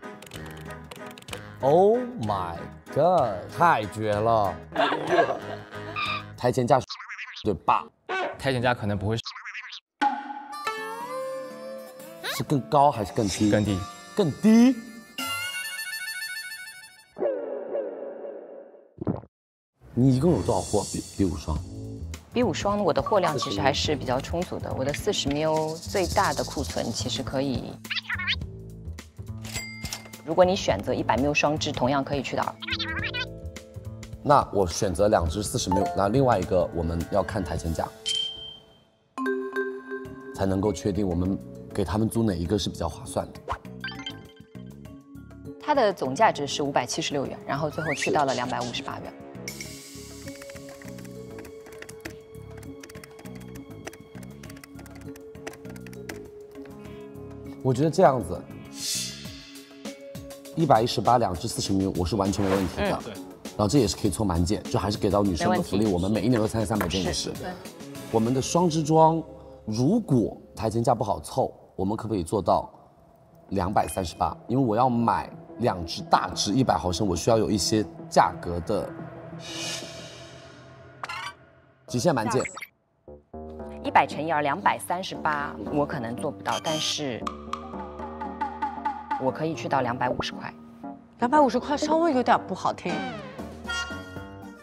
Oh my god，太绝了！台前价对吧？台前价可能不会是，更高还是更低？更低，更低。你一共有多少货？B B 五双？B 五双我的货量其实还是比较充足的，我的四十 ml 最大的库存其实可以。如果你选择一百 ml 双支，同样可以去到。那我选择两支四十 ml，那另外一个我们要看台前价，才能够确定我们给他们租哪一个是比较划算的。它的总价值是五百七十六元，然后最后去到了两百五十八元。我觉得这样子，一百一十八两支四十 ml，我是完全没问题的。然后这也是可以凑满减，就还是给到女生的福利。我们每一年都参加三百件也是。对。我们的双支装，如果台前价不好凑，我们可不可以做到两百三十八？因为我要买两支大支一百毫升，我需要有一些价格的极限满减。一百乘以二，两百三十八，我可能做不到，但是我可以去到两百五十块。两百五十块稍微有点不好听。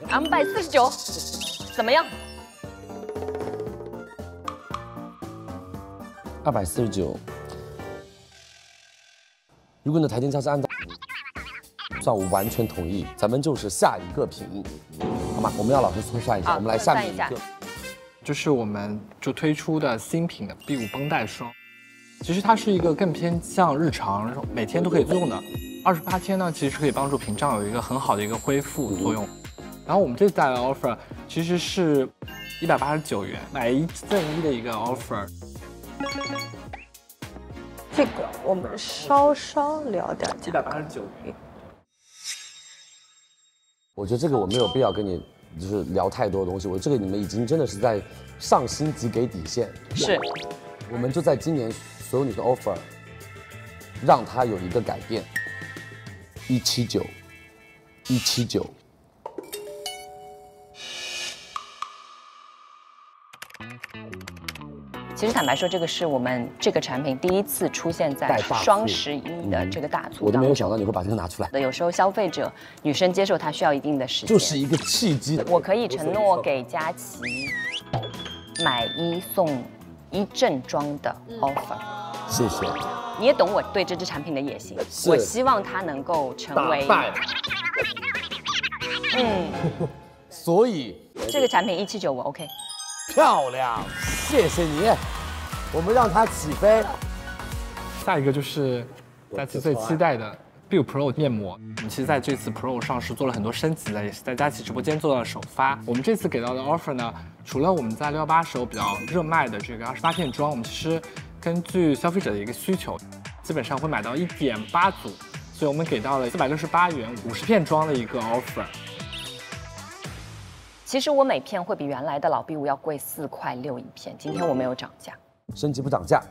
两百四十九，怎么样？二百四十九。如果你的台阶价是按照，算我完全同意，咱们就是下一个屏，好吗？我们要老师测算一下，我们来下面一个。就是我们就推出的新品的 B 五绷带霜，其实它是一个更偏向日常，每天都可以用的。二十八天呢，其实可以帮助屏障有一个很好的一个恢复作用。然后我们这次带来的 offer 其实是一百八十九元买一赠一的一个 offer。这个我们稍稍聊点一百八十九元。我觉得这个我没有必要跟你。就是聊太多东西，我这个你们已经真的是在上星级给底线。是，我们就在今年所有女生 offer，让他有一个改变。一七九，一七九。其实坦白说，这个是我们这个产品第一次出现在双十一的这个大促我都没有想到你会把这个拿出来。有时候消费者女生接受它需要一定的时间，就是一个契机。我可以承诺给佳琪买一送一正装的 offer。谢谢。你也懂我对这支产品的野心，我希望它能够成为。嗯。所以这个产品一七九我 OK。漂亮，谢谢你，我们让它起飞。下一个就是大家最期待的 Biu Pro 面膜。我们其实在这次 Pro 上市做了很多升级的，也是在佳琦直播间做到了首发。我们这次给到的 offer 呢，除了我们在六幺八时候比较热卖的这个二十八片装，我们其实根据消费者的一个需求，基本上会买到一点八组，所以我们给到了四百六十八元五十片装的一个 offer。其实我每片会比原来的老 B 五要贵四块六一片，今天我没有涨价，升级不涨价。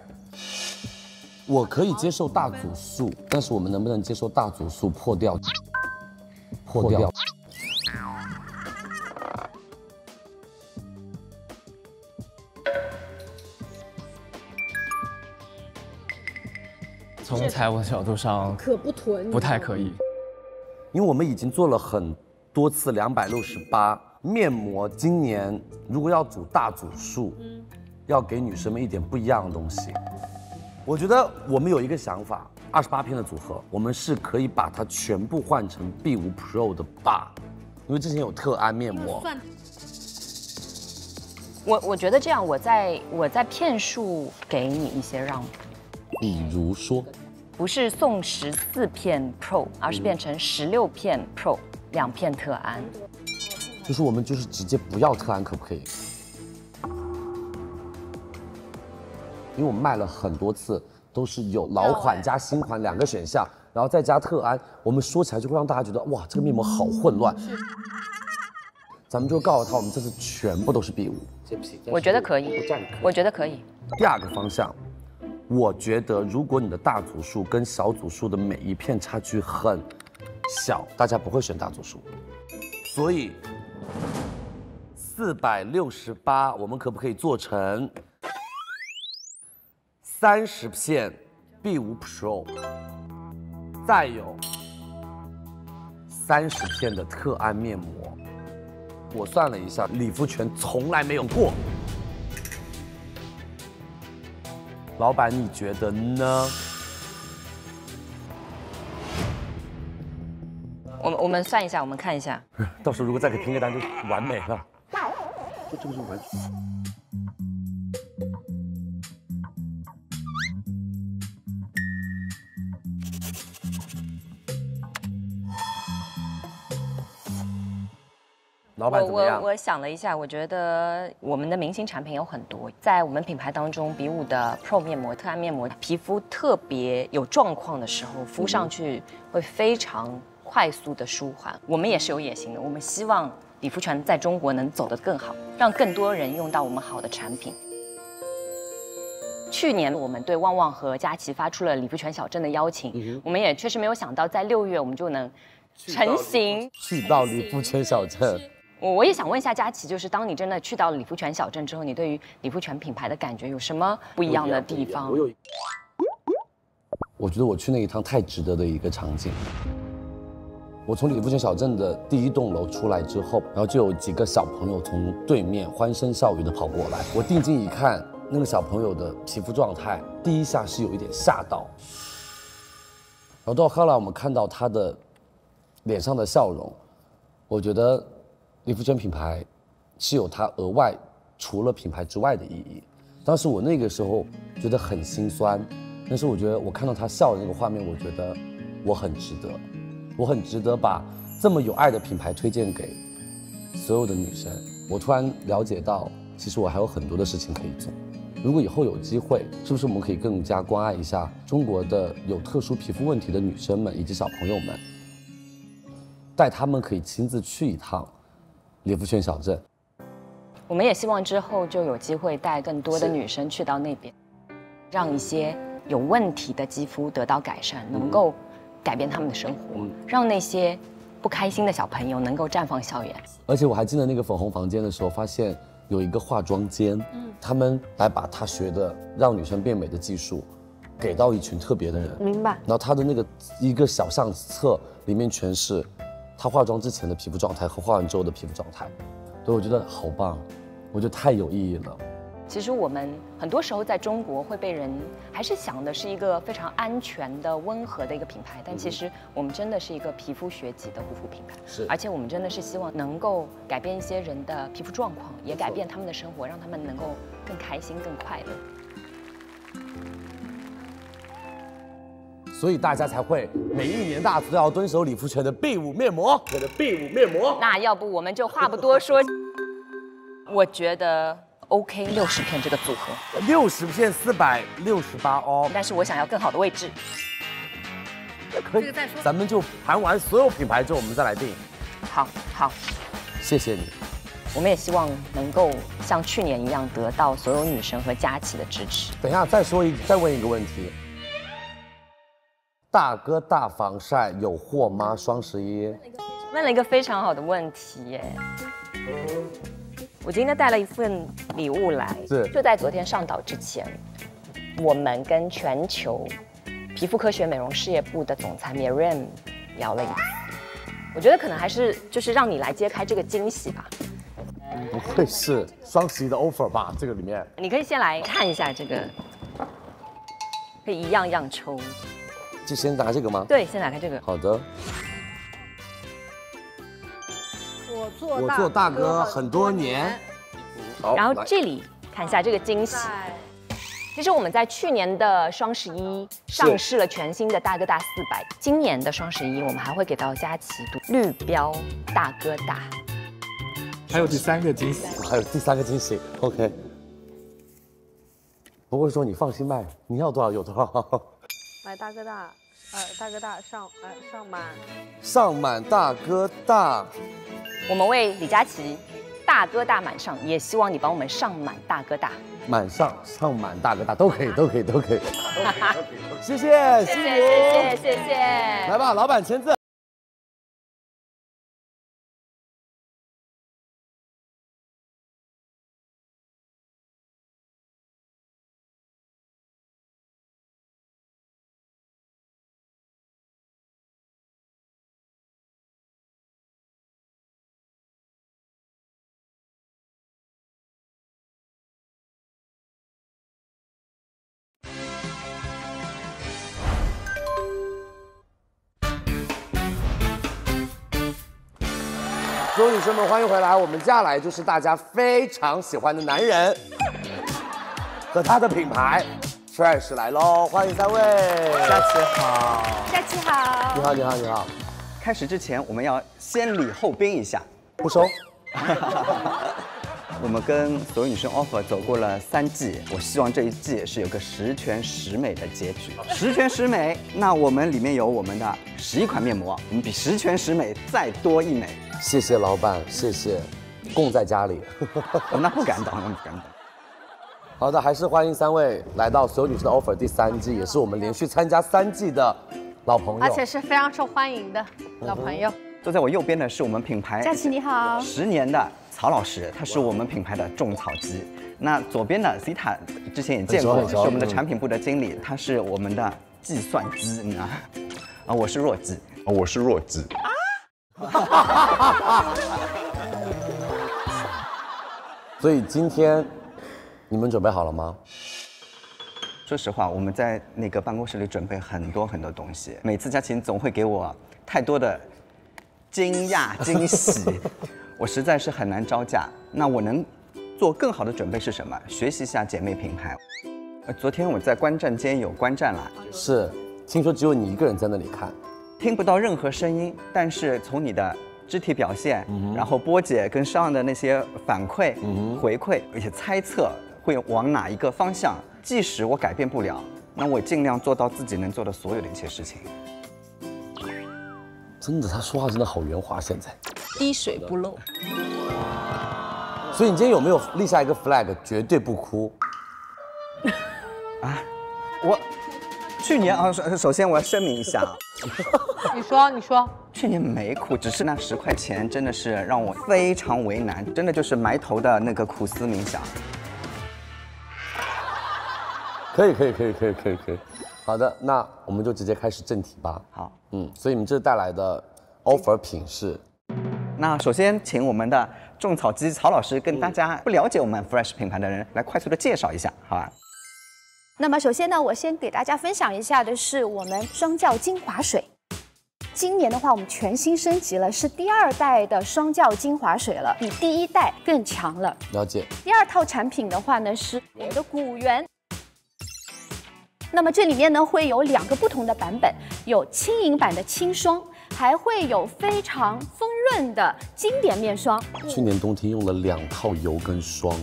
我可以接受大组数，但是我们能不能接受大组数破掉？破掉。从财务角度上，可不囤，不太可以，因为我们已经做了很多次两百六十八。面膜今年如果要组大组数，要给女生们一点不一样的东西。我觉得我们有一个想法，二十八片的组合，我们是可以把它全部换成 B 五 Pro 的 bar，因为之前有特安面膜。我我觉得这样，我在我在片数给你一些让步。比如说，不是送十四片 Pro，而是变成十六片 Pro，两片特安。就是我们就是直接不要特安可不可以？因为我们卖了很多次，都是有老款加新款两个选项，然后再加特安，我们说起来就会让大家觉得哇，这个面膜好混乱。咱们就告诉他，我们这次全部都是 B 五。我觉得可以，我觉得可以。第二个方向，我觉得如果你的大组数跟小组数的每一片差距很小，大家不会选大组数，所以。四百六十八，我们可不可以做成三十片 B 五 Pro，再有三十片的特安面膜？我算了一下，理肤泉从来没有过。老板，你觉得呢？我们我们算一下，我们看一下，到时候如果再给拼个单，就完美了。这这个就完全。老板怎么样？我我想了一下，我觉得我们的明星产品有很多，在我们品牌当中，比武的 Pro 面膜、特安面膜，皮肤特别有状况的时候敷上去会非常。快速的舒缓。我们也是有野心的，我们希望理肤泉在中国能走得更好，让更多人用到我们好的产品。去年我们对旺旺和佳琪发出了理肤泉小镇的邀请，我们也确实没有想到在六月我们就能成型。去到理肤泉小镇，我我也想问一下佳琪，就是当你真的去到理肤泉小镇之后，你对于理肤泉品牌的感觉有什么不一样的地方？我觉得我去那一趟太值得的一个场景。我从理肤泉小镇的第一栋楼出来之后，然后就有几个小朋友从对面欢声笑语的跑过来，我定睛一看。那个小朋友的皮肤状态，第一下是有一点吓到，然后到后来我们看到他的脸上的笑容，我觉得理肤泉品牌是有它额外除了品牌之外的意义。当时我那个时候觉得很心酸，但是我觉得我看到他笑的那个画面，我觉得我很值得，我很值得把这么有爱的品牌推荐给所有的女生。我突然了解到，其实我还有很多的事情可以做。如果以后有机会，是不是我们可以更加关爱一下中国的有特殊皮肤问题的女生们以及小朋友们，带他们可以亲自去一趟理肤泉小镇。我们也希望之后就有机会带更多的女生去到那边，让一些有问题的肌肤得到改善，能够改变他们的生活，让那些不开心的小朋友能够绽放校园。而且我还记得那个粉红房间的时候，发现。有一个化妆间，嗯，他们来把他学的让女生变美的技术，给到一群特别的人，明白。然后他的那个一个小相册里面全是，他化妆之前的皮肤状态和化完之后的皮肤状态，所以我觉得好棒，我觉得太有意义了。其实我们很多时候在中国会被人还是想的是一个非常安全的、温和的一个品牌，但其实我们真的是一个皮肤学级的护肤品牌。是，而且我们真的是希望能够改变一些人的皮肤状况，也改变他们的生活，让他们能够更开心、更快乐。所以大家才会每一年大都要遵守理肤泉的 B 五面膜，我的 B 五面膜。那要不我们就话不多说，我觉得。OK，六十片这个组合，六十片四百六十八哦。但是我想要更好的位置，可以，咱们就盘完所有品牌之后，我们再来定。好，好，谢谢你。我们也希望能够像去年一样得到所有女神和佳琪的支持。等一下，再说一，再问一个问题。大哥大防晒有货吗？双十一？问了一个非常好的问题耶。我今天带了一份礼物来，是就在昨天上岛之前，我们跟全球皮肤科学美容事业部的总裁 Miriam 聊了一次，我觉得可能还是就是让你来揭开这个惊喜吧。不会是双十一的 offer 吧？这个里面，你可以先来看一下这个，可以一样样抽。就先拿这个吗？对，先打开这个。好的。我做大哥很多年，然后这里看一下这个惊喜。其实我们在去年的双十一上市了全新的大哥大四百，今年的双十一我们还会给到佳琦绿标大哥大。还有第三个惊喜，还有第三个惊喜，OK。不会说你放心卖，你要多少有多少。买大哥大，呃，大哥大上，呃，上满。上满大哥大。我们为李佳琦大哥大满上，也希望你帮我们上满大哥大，满上上满大哥大都可以，都可以，都可以。谢谢，谢谢，谢谢，谢谢。来吧，老板签字。女生们，欢迎回来！我们接下来就是大家非常喜欢的男人和他的品牌，Fresh 来喽！欢迎三位，佳琪好，佳琪好，你好，你好，你好。开始之前，我们要先礼后兵一下，不收。我们跟所有女生 offer 走过了三季，我希望这一季是有个十全十美的结局。十全十美，那我们里面有我们的十一款面膜，我们比十全十美再多一美。谢谢老板，谢谢，供在家里。那不敢当，那不敢当。好的，还是欢迎三位来到所有女士的 offer 第三季，也是我们连续参加三季的老朋友，而且是非常受欢迎的老朋友。坐在我右边的是我们品牌佳琪你好，十年的。曹老师，他是我们品牌的种草机。那左边的塔之前也见过，是我们的产品部的经理，他是我们的计算机，你知道？啊，我是弱鸡，啊，我是弱鸡。所以今天你们准备好了吗？说实话，我们在那个办公室里准备很多很多东西，每次佳琪总会给我太多的惊讶惊喜。我实在是很难招架，那我能做更好的准备是什么？学习一下姐妹品牌。呃，昨天我在观战间有观战了，是，听说只有你一个人在那里看，听不到任何声音，但是从你的肢体表现，然后波姐跟上的那些反馈、回馈，而且猜测会往哪一个方向，即使我改变不了，那我尽量做到自己能做的所有的一切事情。真的，他说话真的好圆滑，现在。滴水不漏，所以你今天有没有立下一个 flag，绝对不哭？啊，我去年啊，首首先我要声明一下，你说你说，去年没苦，只是那十块钱真的是让我非常为难，真的就是埋头的那个苦思冥想。可以可以可以可以可以可以，好的，那我们就直接开始正题吧。好，嗯，所以你们这带来的 offer 品是。那首先，请我们的种草机曹老师跟大家不了解我们 Fresh 品牌的人来快速的介绍一下，好吧？那么首先呢，我先给大家分享一下的是我们双酵精华水。今年的话，我们全新升级了，是第二代的双酵精华水了，比第一代更强了。了解。第二套产品的话呢，是我们的古源。那么这里面呢，会有两个不同的版本，有轻盈版的轻霜。还会有非常丰润的经典面霜。去年冬天用了两套油跟霜，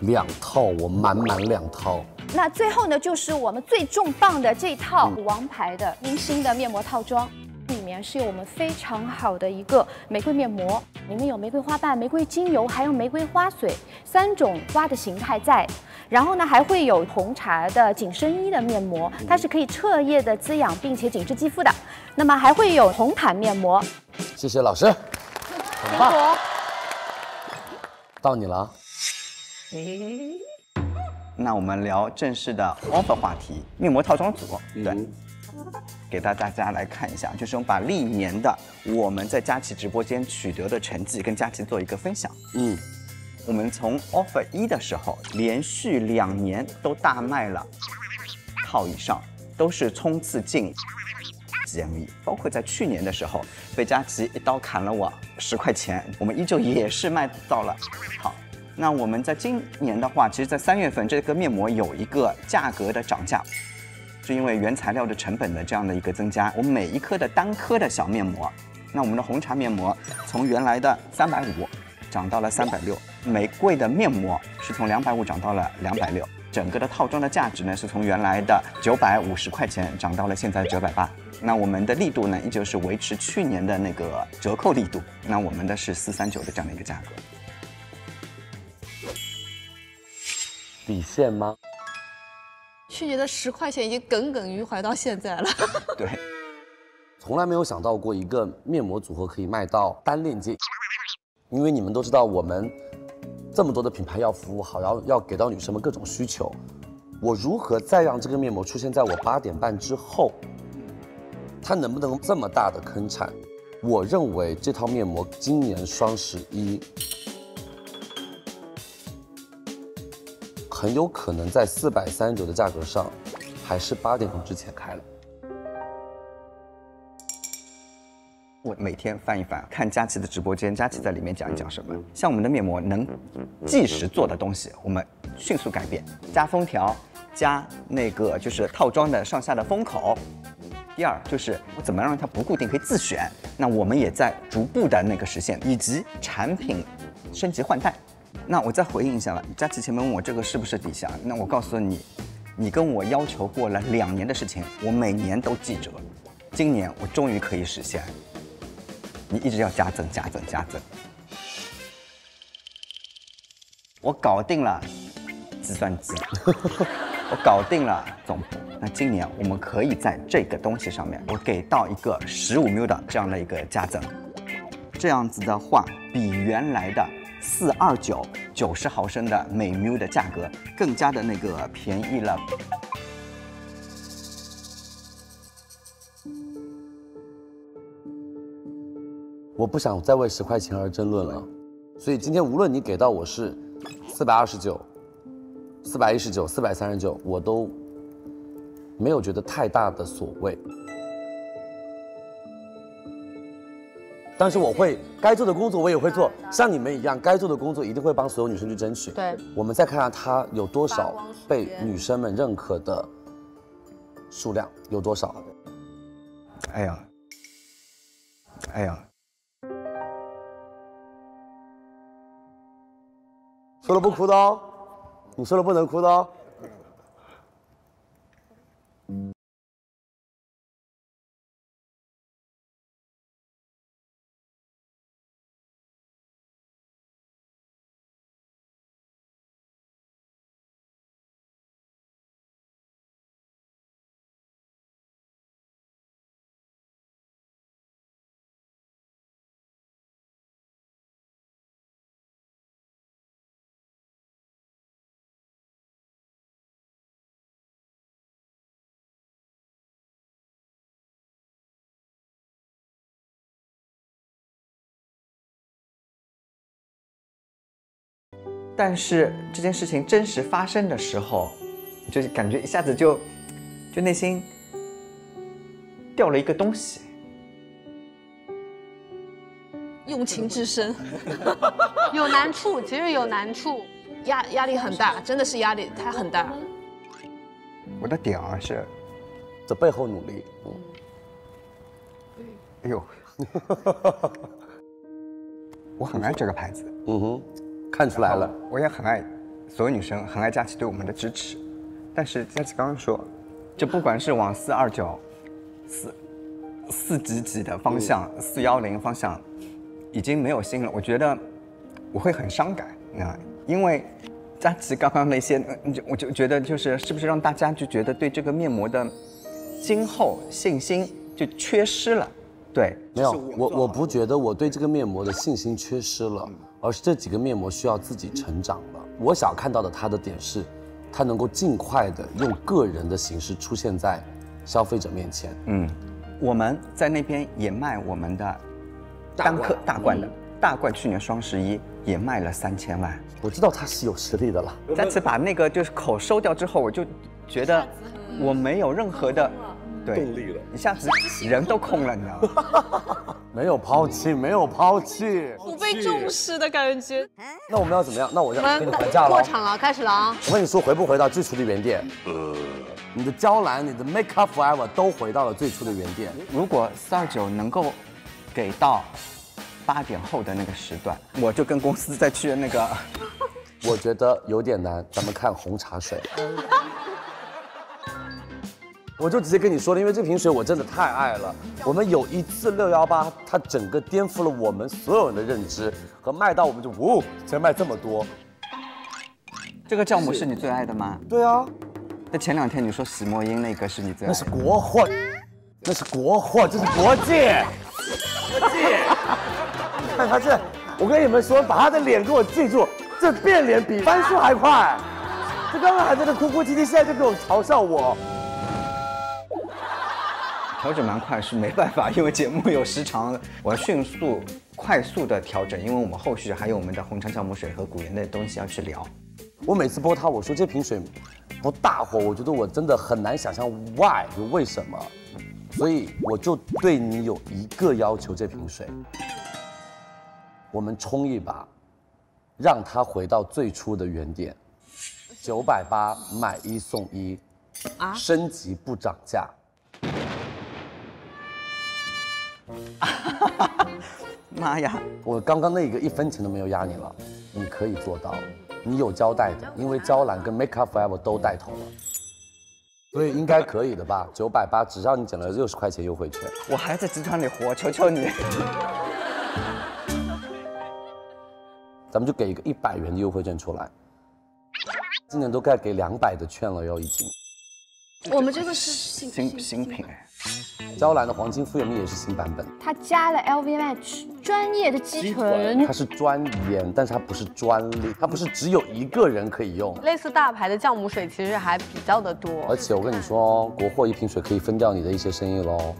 两套我满满两套。那最后呢，就是我们最重磅的这套王牌的明星的面膜套装，里面是有我们非常好的一个玫瑰面膜，里面有玫瑰花瓣、玫瑰精油，还有玫瑰花水三种花的形态在。然后呢，还会有红茶的紧身衣的面膜，它是可以彻夜的滋养并且紧致肌肤的。那么还会有红毯面膜。谢谢老师，很棒。到你了。那我们聊正式的 offer 话题，面膜套装组。对，给到大家来看一下，就是我们把历年的我们在佳琦直播间取得的成绩跟佳琦做一个分享。嗯。我们从 offer 一的时候，连续两年都大卖了套以上，都是冲刺进 GMV。包括在去年的时候，被佳琦一刀砍了我十块钱，我们依旧也是卖到了好。那我们在今年的话，其实，在三月份这个面膜有一个价格的涨价，是因为原材料的成本的这样的一个增加。我们每一颗的单颗的小面膜，那我们的红茶面膜从原来的三百五涨到了三百六。玫瑰的面膜是从两百五涨到了两百六，整个的套装的价值呢是从原来的九百五十块钱涨到了现在九百八。那我们的力度呢依旧是维持去年的那个折扣力度，那我们的是四三九的这样的一个价格。底线吗？去年的十块钱已经耿耿于怀到现在了。对，从来没有想到过一个面膜组合可以卖到单链接，因为你们都知道我们。这么多的品牌要服务好，然后要给到女生们各种需求，我如何再让这个面膜出现在我八点半之后？它能不能这么大的坑产？我认为这套面膜今年双十一很有可能在四百三十九的价格上，还是八点钟之前开了。我每天翻一翻，看佳琪的直播间，佳琪在里面讲一讲什么。像我们的面膜能即时做的东西，我们迅速改变，加封条，加那个就是套装的上下的封口。第二就是我怎么让它不固定，可以自选。那我们也在逐步的那个实现，以及产品升级换代。那我再回应一下吧，佳琪前面问我这个是不是底下，那我告诉你，你跟我要求过了两年的事情，我每年都记着，今年我终于可以实现。你一直要加增加增加增，我搞定了计算机，我搞定了总部。那今年我们可以在这个东西上面，我给到一个十五 ml 的这样的一个加增，这样子的话，比原来的四二九九十毫升的每 ml 的价格更加的那个便宜了。我不想再为十块钱而争论了，所以今天无论你给到我是四百二十九、四百一十九、四百三十九，我都没有觉得太大的所谓。但是我会该做的工作我也会做，像你们一样，该做的工作一定会帮所有女生去争取。对，我们再看看他有多少被女生们认可的数量有多少。哎呀，哎呀。说了不哭的哦，你说了不能哭的哦。但是这件事情真实发生的时候，就是感觉一下子就，就内心掉了一个东西。用情至深，有难处，其实有难处，压压力很大，真的是压力，它很大。我的点儿是，在背后努力。嗯。哎呦，我很爱这个牌子。嗯哼。看出来了，我也很爱所有女生，很爱佳琪对我们的支持。但是佳琪刚刚说，就不管是往四二九、四四几几的方向，四幺零方向，已经没有心了。我觉得我会很伤感啊，因为佳琪刚刚那些，我就觉得就是是不是让大家就觉得对这个面膜的今后信心就缺失了？对，没有，我我不觉得我对这个面膜的信心缺失了。而是这几个面膜需要自己成长了。我想看到的它的点是，它能够尽快的用个人的形式出现在消费者面前。嗯，我们在那边也卖我们的单颗大罐的大罐，去年双十一也卖了三千万。我知道它是有实力的了。再次把那个就是口收掉之后，我就觉得我没有任何的。动力了，一下子人都空了，你知道吗？没有抛弃，没有抛弃，不被重视的感觉。那我们要怎么样？那我要给你还价了。过场了，开始了啊！我跟你说，回不回到最初的原点？呃，你的娇兰，你的 Make Up Forever 都回到了最初的原点。如果四二九能够给到八点后的那个时段，我就跟公司再去那个。我觉得有点难，咱们看红茶水。我就直接跟你说了，因为这瓶水我真的太爱了。我们有一次六幺八，它整个颠覆了我们所有人的认知，和卖到我们就呜，才卖这么多。这个酵母是你最爱的吗？对啊。那前两天你说洗墨英那个是你最爱的？那是国货，那是国货，这是国际，国际。看他这，我跟你们说，把他的脸给我记住，这变脸比翻书还快。这刚刚还在那哭哭啼啼，现在就给我嘲笑我。调整蛮快是没办法，因为节目有时长，我要迅速、快速的调整，因为我们后续还有我们的红肠酵母水和古源的东西要去聊。我每次播它，我说这瓶水不大火，我觉得我真的很难想象 why 就为什么，所以我就对你有一个要求，这瓶水，我们冲一把，让它回到最初的原点，九百八买一送一，啊，升级不涨价。妈呀！我刚刚那个一分钱都没有压你了，你可以做到，你有交代的，因为娇兰跟 Make Up Forever 都带头了，所以应该可以的吧？九百八，只让你减了六十块钱优惠券。我还在集团里活，求求你。咱们就给一个一百元的优惠券出来，今年都该给两百的券了哟，已经。我们这个是新新品。娇兰的黄金复原蜜也是新版本，它加了 LVMH 专业的肌醇，它是专研，但是它不是专利，它不是只有一个人可以用。类似大牌的酵母水其实还比较的多，而且我跟你说哦，国货一瓶水可以分掉你的一些生意喽。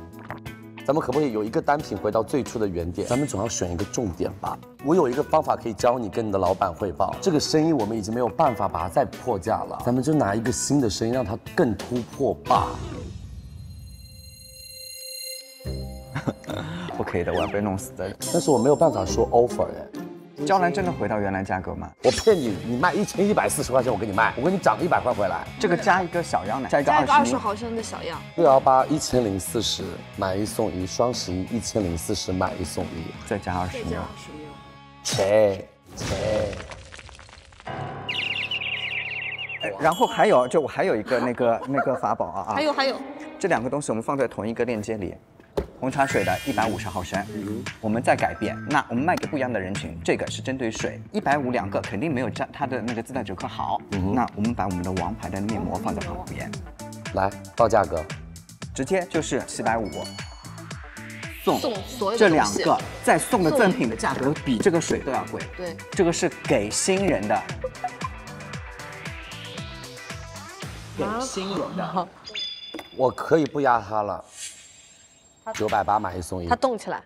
咱们可不可以有一个单品回到最初的原点？咱们总要选一个重点吧。我有一个方法可以教你跟你的老板汇报，这个生意我们已经没有办法把它再破价了，咱们就拿一个新的生意让它更突破吧。不可以的，我要被弄死的。但是我没有办法说 offer 哎。娇兰真的回到原来价格吗？我骗你，你卖一千一百四十块钱，我给你卖，我给你涨一百块回来。这个加一个小样奶，加一个二十毫升的小样。六幺八一千零四十买一送一，双十一一千零四十买一送一，再加二十秒。切切。然后还有，就我还有一个那个那个法宝啊啊。还有还有。这两个东西我们放在同一个链接里。红茶水的一百五十毫升，我们再改变，那我们卖给不一样的人群。这个是针对水，一百五两个肯定没有占它的那个自带折扣好。那我们把我们的王牌的面膜放在旁边，来报价格，直接就是七百五，送送所有这两个再送的赠品的价格比这个水都要贵。对，这个是给新人的，给新人的，我可以不压他了。九百八买一送一，它动起来。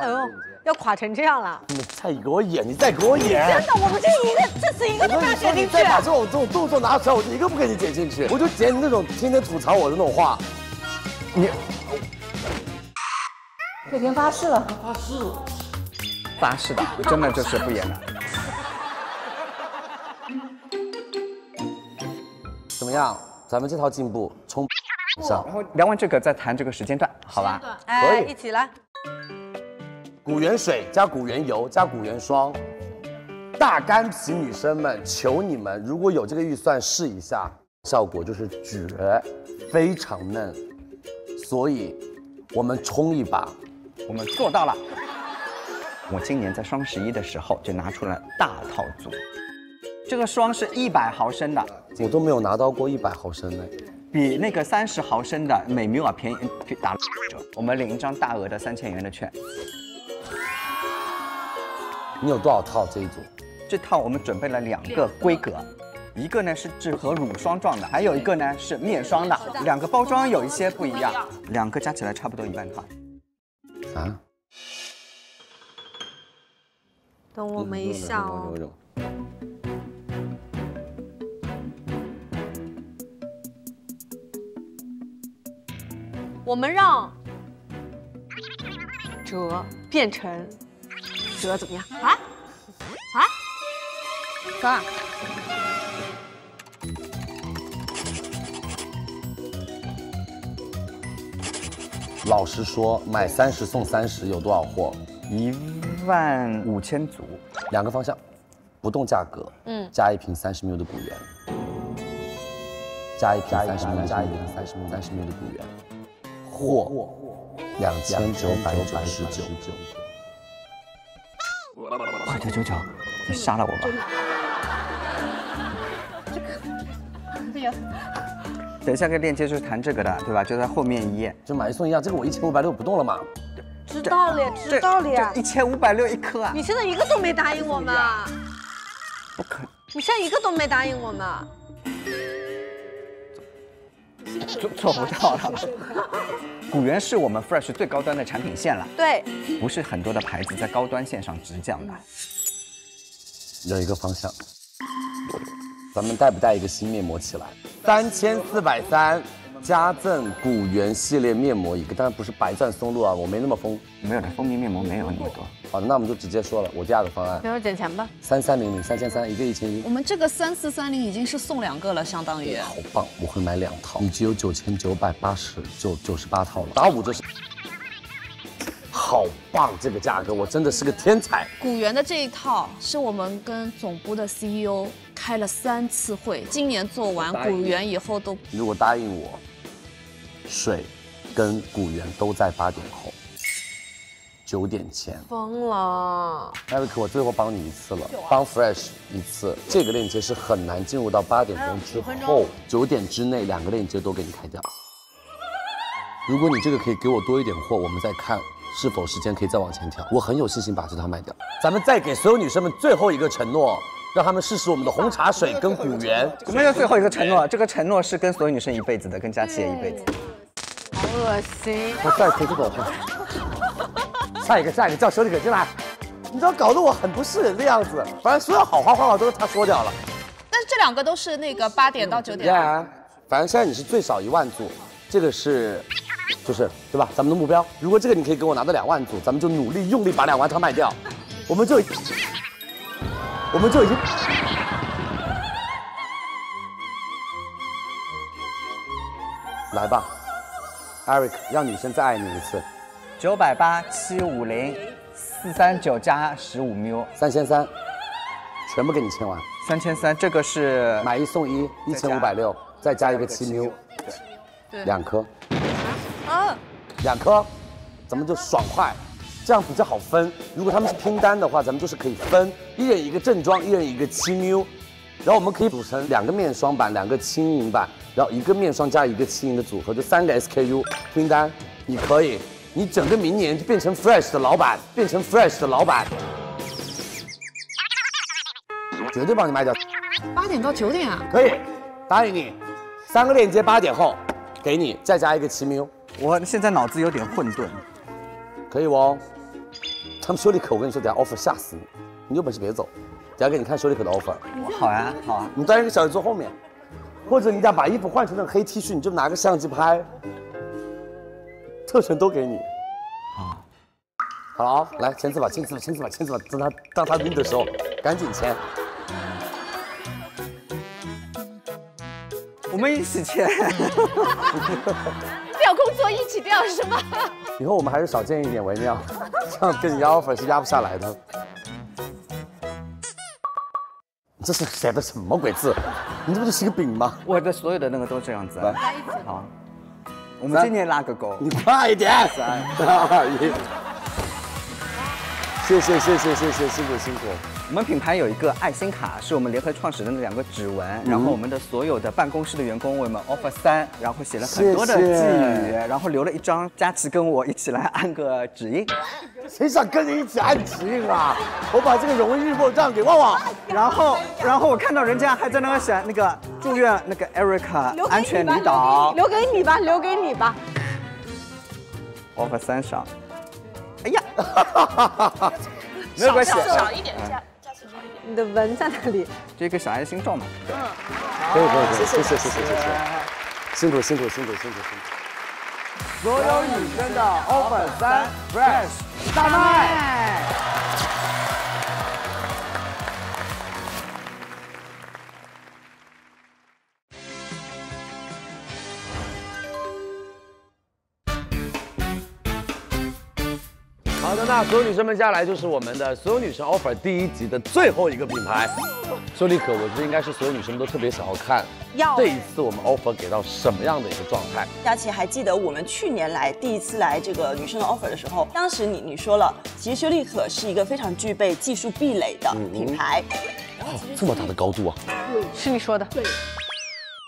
哎呦，要垮成这样了！你再给我演，你再给我演！真的，我们这一个这次一个都没有剪进去。再把这种这种动作拿出来，我就一个不给你剪进去，我就剪你那种天天吐槽我的那种话。你，雪田发誓了，发誓了。发誓的，真的就是不演了。怎么样？咱们这套进步冲 上，然后聊完这个再谈这个时间段，好吧？可以，一起来。古元水加古元油加古元霜，大干皮女生们，求你们，如果有这个预算试一下，效果就是绝，非常嫩。所以，我们冲一把，我们做到了。我今年在双十一的时候就拿出了大套组，这个霜是一百毫升的，我都没有拿到过一百毫升的，比那个三十毫升的美缪尔便宜打折。我们领一张大额的三千元的券。你有多少套这一组？这套我们准备了两个规格，一个呢是纸盒乳霜状的，还有一个呢是面霜的，两个包装有一些不一样，两个加起来差不多一万套。啊？等我们一下哦。我们让折变成折怎么样？啊啊？哥，老实说，买三十送三十有多少货？一。万五千组，两个方向，不动价格，嗯，加一瓶三十 ml 的古源，加一瓶三十 ml，加一瓶三十 ml，三十 ml 的古源，货两千九百九十九，快九九九，你杀了我吧！等一下个链接就是谈这个的，对吧？就在后面一页，就买一送一啊！这个我一千五百六不动了吗？知道了，知道了。一千五百六一颗啊！你现在一个都没答应我们，不可能。你现在一个都没答应我们，做做不到了。古源是我们 Fresh 最高端的产品线了，对，不是很多的牌子在高端线上直降的。有一个方向，咱们带不带一个新面膜起来？三千四百三。加赠古源系列面膜一个，当然不是白钻松露啊，我没那么疯，没有的，蜂蜜面膜没有那么多。好的，那我们就直接说了，我第二个方案，给我减钱吧。三三零零三千三，一个一千一。我们这个三四三零已经是送两个了，相当于。好棒，我会买两套，你只有九千九百八十九九十八套了，打五折是。好棒，这个价格我真的是个天才。古源的这一套是我们跟总部的 CEO 开了三次会，今年做完古源以后都。如果答应我，水跟古源都在八点后。九点前疯了，艾瑞克，我最后帮你一次了，帮 Fresh 一次。这个链接是很难进入到八点钟之后，九点之内两个链接都给你开掉。如果你这个可以给我多一点货，我们再看是否时间可以再往前调。我很有信心把这套卖掉。咱们再给所有女生们最后一个承诺，让他们试试我们的红茶水跟古源。我们有最后一个承诺，这个承诺是跟所有女生一辈子的，跟佳琪也一辈子。好恶心！我再推这个。下一个，下一个叫修丽可进来，你知道搞得我很不是人的样子。反正所有好话坏话都是他说掉了。但是这两个都是那个八点到九点。Yeah，反正现在你是最少一万组，这个是，就是对吧？咱们的目标，如果这个你可以给我拿到两万组，咱们就努力用力把两万套卖掉，我们就，我们就已经，来吧，Eric，让女生再爱你一次。九百八七五零四三九加十五缪三千三，全部给你签完。三千三，这个是买一送一，一千五百六，再加一个七缪，两颗。啊，两颗，咱们就爽快，这样比较好分。如果他们是拼单的话，咱们就是可以分，一人一个正装，一人一个七缪，然后我们可以组成两个面霜版，两个轻盈版，然后一个面霜加一个轻盈的组合，就三个 SKU 拼单，你可以。你整个明年就变成 Fresh 的老板，变成 Fresh 的老板，绝对帮你卖掉。八点到九点啊？可以，答应你，三个链接八点后给你，再加一个奇喵。我现在脑子有点混沌，可以哦。他们修丽可，我跟你说，等下 offer 吓死你，你有本事别走，等下给你看修丽可的 offer。好呀，好啊。你端一个小椅坐后面，或者你想把衣服换成那种黑 T 恤，你就拿个相机拍。特权都给你，啊，好了啊，来签字吧，签字吧，签字吧，签字吧，等他当他晕的时候，赶紧签。我们一起签。调工作一起掉是吗？以后我们还是少见一点为妙，这样跟你压 offer 是压不下来的。这是写的什么鬼字？你这不就是一个饼吗？我的所有的那个都这样子。好。我们今年拉个钩，你快一点！三二一，谢谢谢谢谢谢辛苦辛苦。我们品牌有一个爱心卡，是我们联合创始人的两个指纹，然后我们的所有的办公室的员工为我们 offer 三，然后写了很多的寄语，然后留了一张佳琪跟我一起来按个指印。谁想跟你一起按指印啊？我把这个荣誉簿让给旺旺。然后然后我看到人家还在那个写那个祝愿那个 Erica 安全离岛，留给你吧，留给你吧。offer 三上。哎呀，没有关系，少少一点。你的纹在哪里？这个小爱心状嘛。嗯，可以可以可以，谢谢谢谢谢谢，辛苦辛苦辛苦辛苦辛苦。所有女生的 offer 三 fresh 大卖。好的，那所有女生们，接下来就是我们的所有女生 offer 第一集的最后一个品牌，修丽可，我觉得应该是所有女生们都特别想要看，要这一次我们 offer 给到什么样的一个状态？佳琪还记得我们去年来第一次来这个女生的 offer 的时候，当时你你说了，其实修丽可是一个非常具备技术壁垒的品牌，哇，这么大的高度啊！是你说的。对。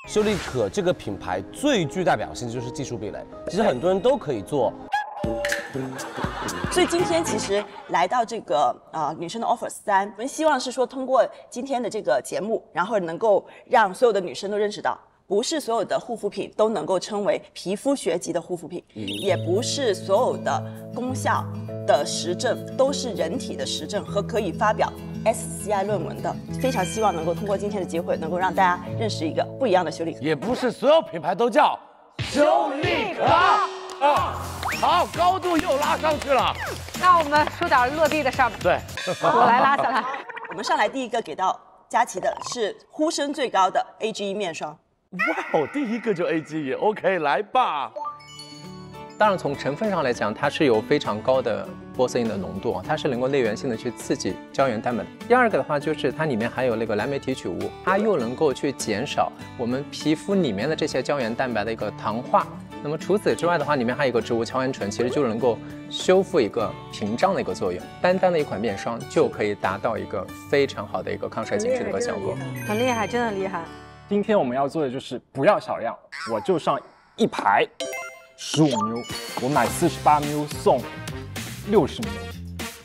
修丽可这个品牌最具代表性就是技术壁垒，其实很多人都可以做。所以今天其实来到这个啊女生的 offer 三，我们希望是说通过今天的这个节目，然后能够让所有的女生都认识到，不是所有的护肤品都能够称为皮肤学级的护肤品，也不是所有的功效的实证都是人体的实证和可以发表 SCI 论文的。非常希望能够通过今天的机会，能够让大家认识一个不一样的修丽可。也不是所有品牌都叫修丽可。好，高度又拉上去了。那我们说点落地的事儿吧。对，我来拉下来。我们上来第一个给到佳琪的是呼声最高的 A G E 面霜。哇哦，第一个就 A G E，OK，来吧。当然，从成分上来讲，它是有非常高的玻色因的浓度，它是能够内源性的去刺激胶原蛋白。第二个的话，就是它里面含有那个蓝莓提取物，它又能够去减少我们皮肤里面的这些胶原蛋白的一个糖化。那么除此之外的话，里面还有一个植物鞘氨醇，其实就能够修复一个屏障的一个作用。单单的一款面霜就可以达到一个非常好的一个抗衰紧致的一个效果，很厉害，真的厉害。今天我们要做的就是不要小样，我就上一排。十五 ml，我买四十八 ml 送六十 ml，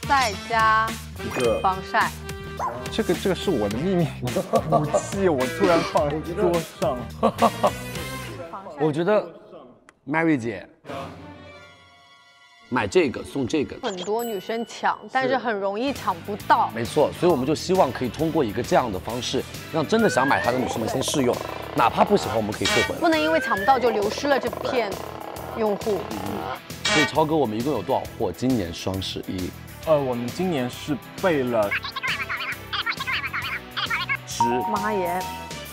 再加一个防晒。这个这个是我的秘密武器，我突然放在桌上。我觉得，Mary 姐买这个送这个，很多女生抢，但是很容易抢不到。没错，所以我们就希望可以通过一个这样的方式，让真的想买它的女生们先试用，哪怕不喜欢我们可以退回。不能因为抢不到就流失了这片。用户，所以超哥，我们一共有多少货？今年双十一，呃，我们今年是备了十，妈耶，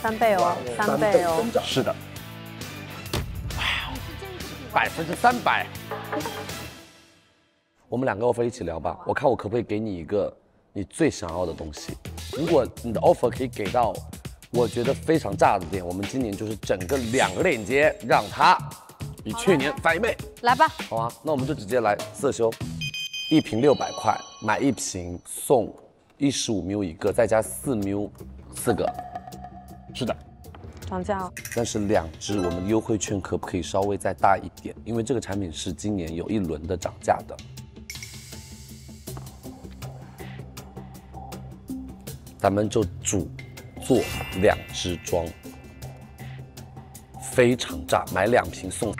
三倍哦，三倍哦，是的，百分之三百。我们两个 offer 一起聊吧，我看我可不可以给你一个你最想要的东西。如果你的 offer 可以给到我觉得非常炸的点，我们今年就是整个两个链接让它。比去年翻一倍，来吧。好啊，那我们就直接来色修，一瓶六百块，买一瓶送一十五 ml 一个，再加四 ml 四个。是的，涨价了。但是两支，我们的优惠券可不可以稍微再大一点？因为这个产品是今年有一轮的涨价的。咱们就主做两支装。非常炸，买两瓶送。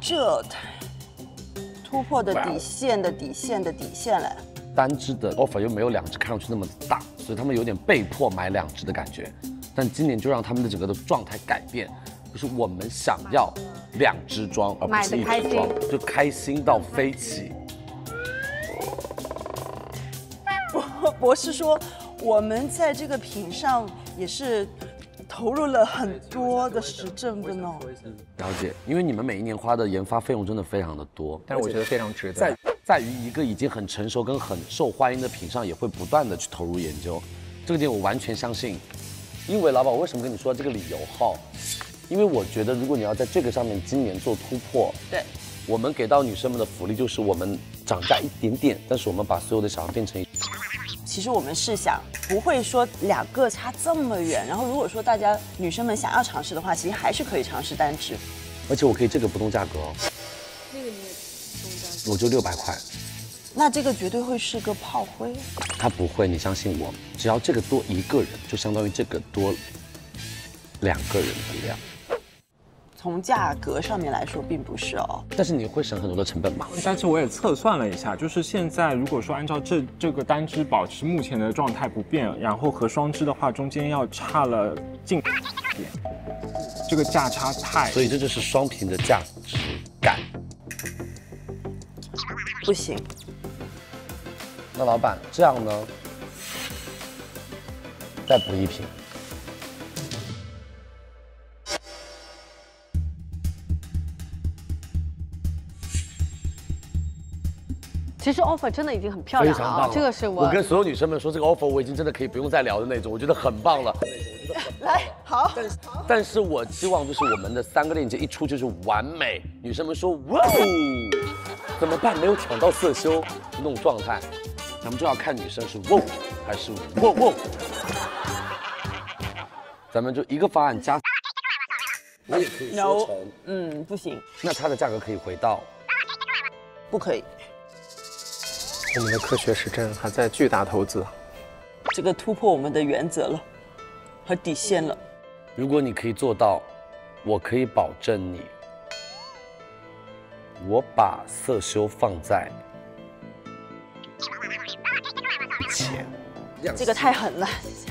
这突破的底线的底线的底线了。单支的 offer 又没有两支看上去那么大，所以他们有点被迫买两支的感觉。但今年就让他们的整个的状态改变，就是我们想要两支装，而不是一支装，就开心到飞起。博博士说，我们在这个品上也是。投入了很多的时政的呢，了解，因为你们每一年花的研发费用真的非常的多，但是我觉得非常值得。在在于一个已经很成熟跟很受欢迎的品上，也会不断的去投入研究，这个点我完全相信。因为老板，我为什么跟你说这个理由哈？因为我觉得如果你要在这个上面今年做突破，对，我们给到女生们的福利就是我们涨价一点点，但是我们把所有的小孩变成。其实我们是想不会说两个差这么远，然后如果说大家女生们想要尝试的话，其实还是可以尝试单支，而且我可以这个不动价格，那个你也我就六百块，那这个绝对会是个炮灰，它不会，你相信我，只要这个多一个人，就相当于这个多两个人的量。从价格上面来说，并不是哦，但是你会省很多的成本嘛？但是我也测算了一下，就是现在如果说按照这这个单支保持目前的状态不变，然后和双支的话，中间要差了近点，这个价差太，所以这就是双屏的价值感。不行，那老板这样呢？再补一瓶。其实 offer 真的已经很漂亮了啊！这个是我我跟所有女生们说，这个 offer 我已经真的可以不用再聊的那种，我觉得很棒了。来，好。但是我希望就是我们的三个链接一出就是完美，女生们说哇哦，怎么办？没有抢到色修那种状态，咱们就要看女生是哇还是哇哇。咱们就一个方案加，那也可以说成，嗯，不行。那它的价格可以回到，不可以。我们的科学实证还在巨大投资，这个突破我们的原则了，和底线了。如果你可以做到，我可以保证你，我把色修放在前。这个太狠了，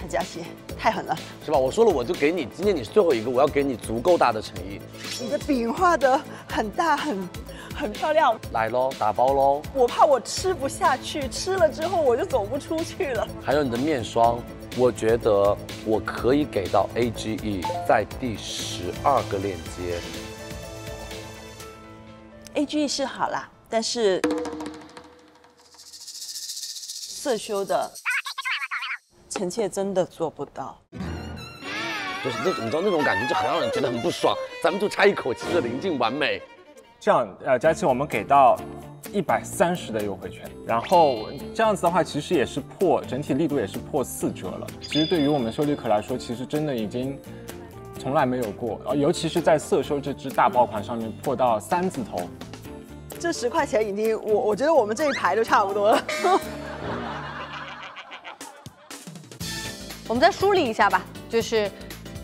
佳琪，太狠了，是吧？我说了，我就给你，今天你是最后一个，我要给你足够大的诚意。你的饼画的很大很。很漂亮。来喽，打包喽。我怕我吃不下去，吃了之后我就走不出去了。还有你的面霜，我觉得我可以给到 A G E 在第十二个链接。A G E 是好啦，但是色修的臣妾真的做不到。就是那种，你知道那种感觉就很让人觉得很不爽。咱们就差一口气的临近完美。这样，呃，佳琪，我们给到一百三十的优惠券，然后这样子的话，其实也是破整体力度也是破四折了。其实对于我们修丽可来说，其实真的已经从来没有过，尤其是在色修这支大爆款上面破到三字头。这十块钱已经，我我觉得我们这一排都差不多了。我们再梳理一下吧，就是。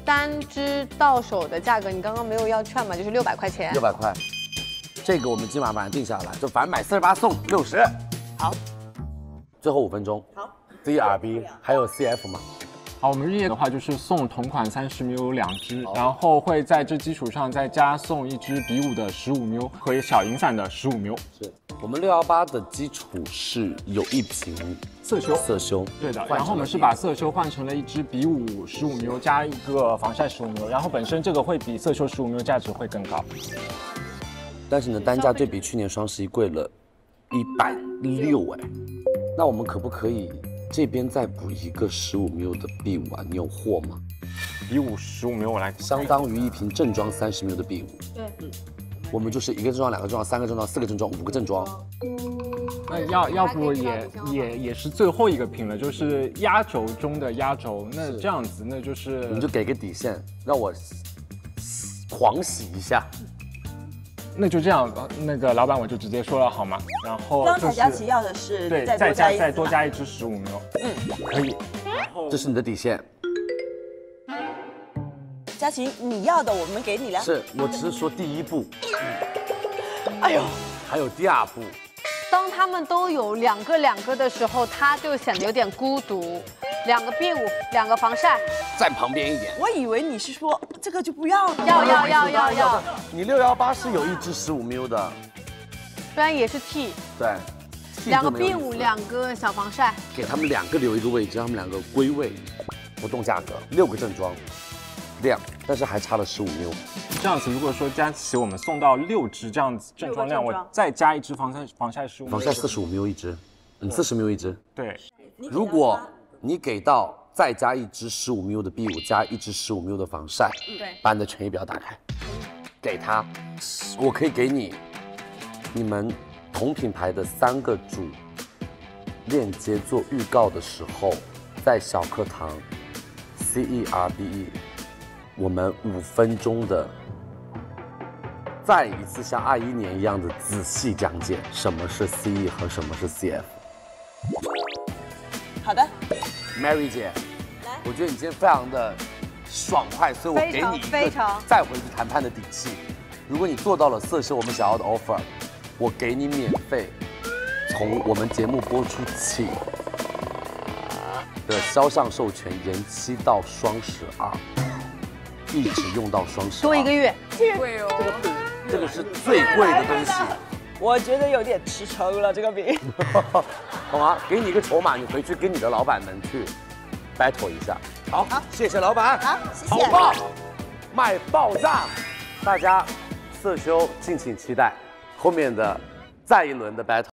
单支到手的价格，你刚刚没有要券嘛？就是六百块钱。六百块，这个我们今晚晚上定下来，就反正买四十八送六十。好，最后五分钟。好，ZRB 还有 CF 吗？好，我们日夜的话就是送同款三十 ml 两支，然后会在这基础上再加送一支比五的十五 ml 和小银伞的十五 ml。是我们六幺八的基础是有一瓶色修，色修，对的。然后我们是把色修换成了一支比五十五 ml 加一个防晒十五 ml，然后本身这个会比色修十五 ml 价值会更高，但是呢，单价对比去年双十一贵了一百六哎，那我们可不可以？这边再补一个十五 ml 的 B 五啊，你有货吗？B 五十五 ml 我来，相当于一瓶正装三十 ml 的 B 五。对，嗯，我们就是一个正装、两个正装、三个正装、四个正装、五个正装。那要要不也也也是最后一个瓶了，就是压轴中的压轴。那这样子，那就是你就给个底线，让我狂喜一下。那就这样，那个老板我就直接说了好吗？然后刚才佳琪要的是对，再加再多加一支十五 ml，嗯，可以。这是你的底线。佳琪，你要的我们给你了。是我只是说第一步。哎呦，还有第二步。当他们都有两个两个的时候，他就显得有点孤独。两个 B 五，两个防晒，在旁边一点。我以为你是说这个就不要了。要要要要要。你六幺八是有一支十五 ml 的，虽然也是 T。对。两个 B 五，两个小防晒。给他们两个留一个位置，让他们两个归位，不动价格。六个正装，量，但是还差了十五 ml。这样子，如果说佳琪我们送到六支这样子正装量，我再加一支防晒防晒十五。防晒四十五 ml 一支，嗯，四十 ml 一支。对。如果你给到再加一支十五 ml 的 B 五，加一支十五 ml 的防晒，对，把你的权益表打开，给他，我可以给你，你们同品牌的三个主链接做预告的时候，在小课堂 C E R B E，我们五分钟的再一次像二一年一样的仔细讲解什么是 C E 和什么是 C F。好的。Mary 姐，来，我觉得你今天非常的爽快，所以我给你一个再回去谈判的底气。如果你做到了色修我们想要的 offer，我给你免费，从我们节目播出起的肖像授权延期到双十二，一直用到双十一，多一个月，贵哦，这个是最贵的东西。我觉得有点吃撑了这个饼，好吗？给你一个筹码，你回去跟你的老板们去 battle 一下。好，谢谢老板。好，谢谢。好棒，卖爆炸！大家色修敬请期待后面的再一轮的 battle。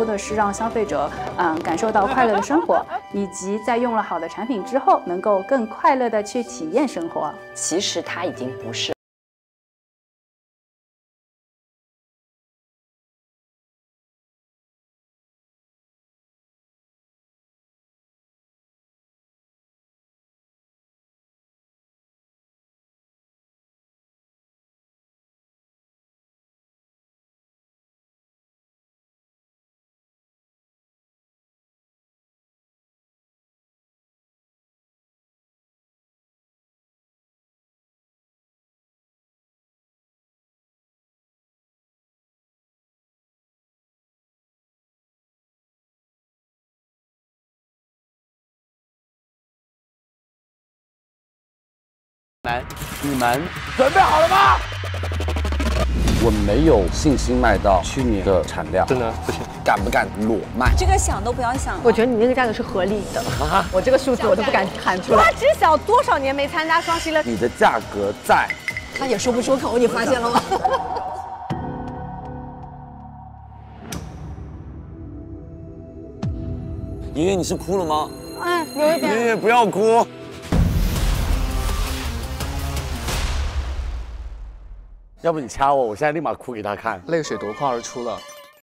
多的是让消费者嗯感受到快乐的生活，以及在用了好的产品之后，能够更快乐的去体验生活。其实它已经不是。来，你们准备好了吗？我没有信心卖到去年的产量，真的不行。敢不敢裸卖？这个想都不要想。我觉得你那个价格是合理的，我这个数字我都不敢喊出来。花知晓多少年没参加双十一了？你的价格在，他也说不出口，你发现了吗？爷爷，你是哭了吗？嗯，有一点。爷爷，不要哭。要不你掐我，我现在立马哭给他看，泪水夺眶而出了。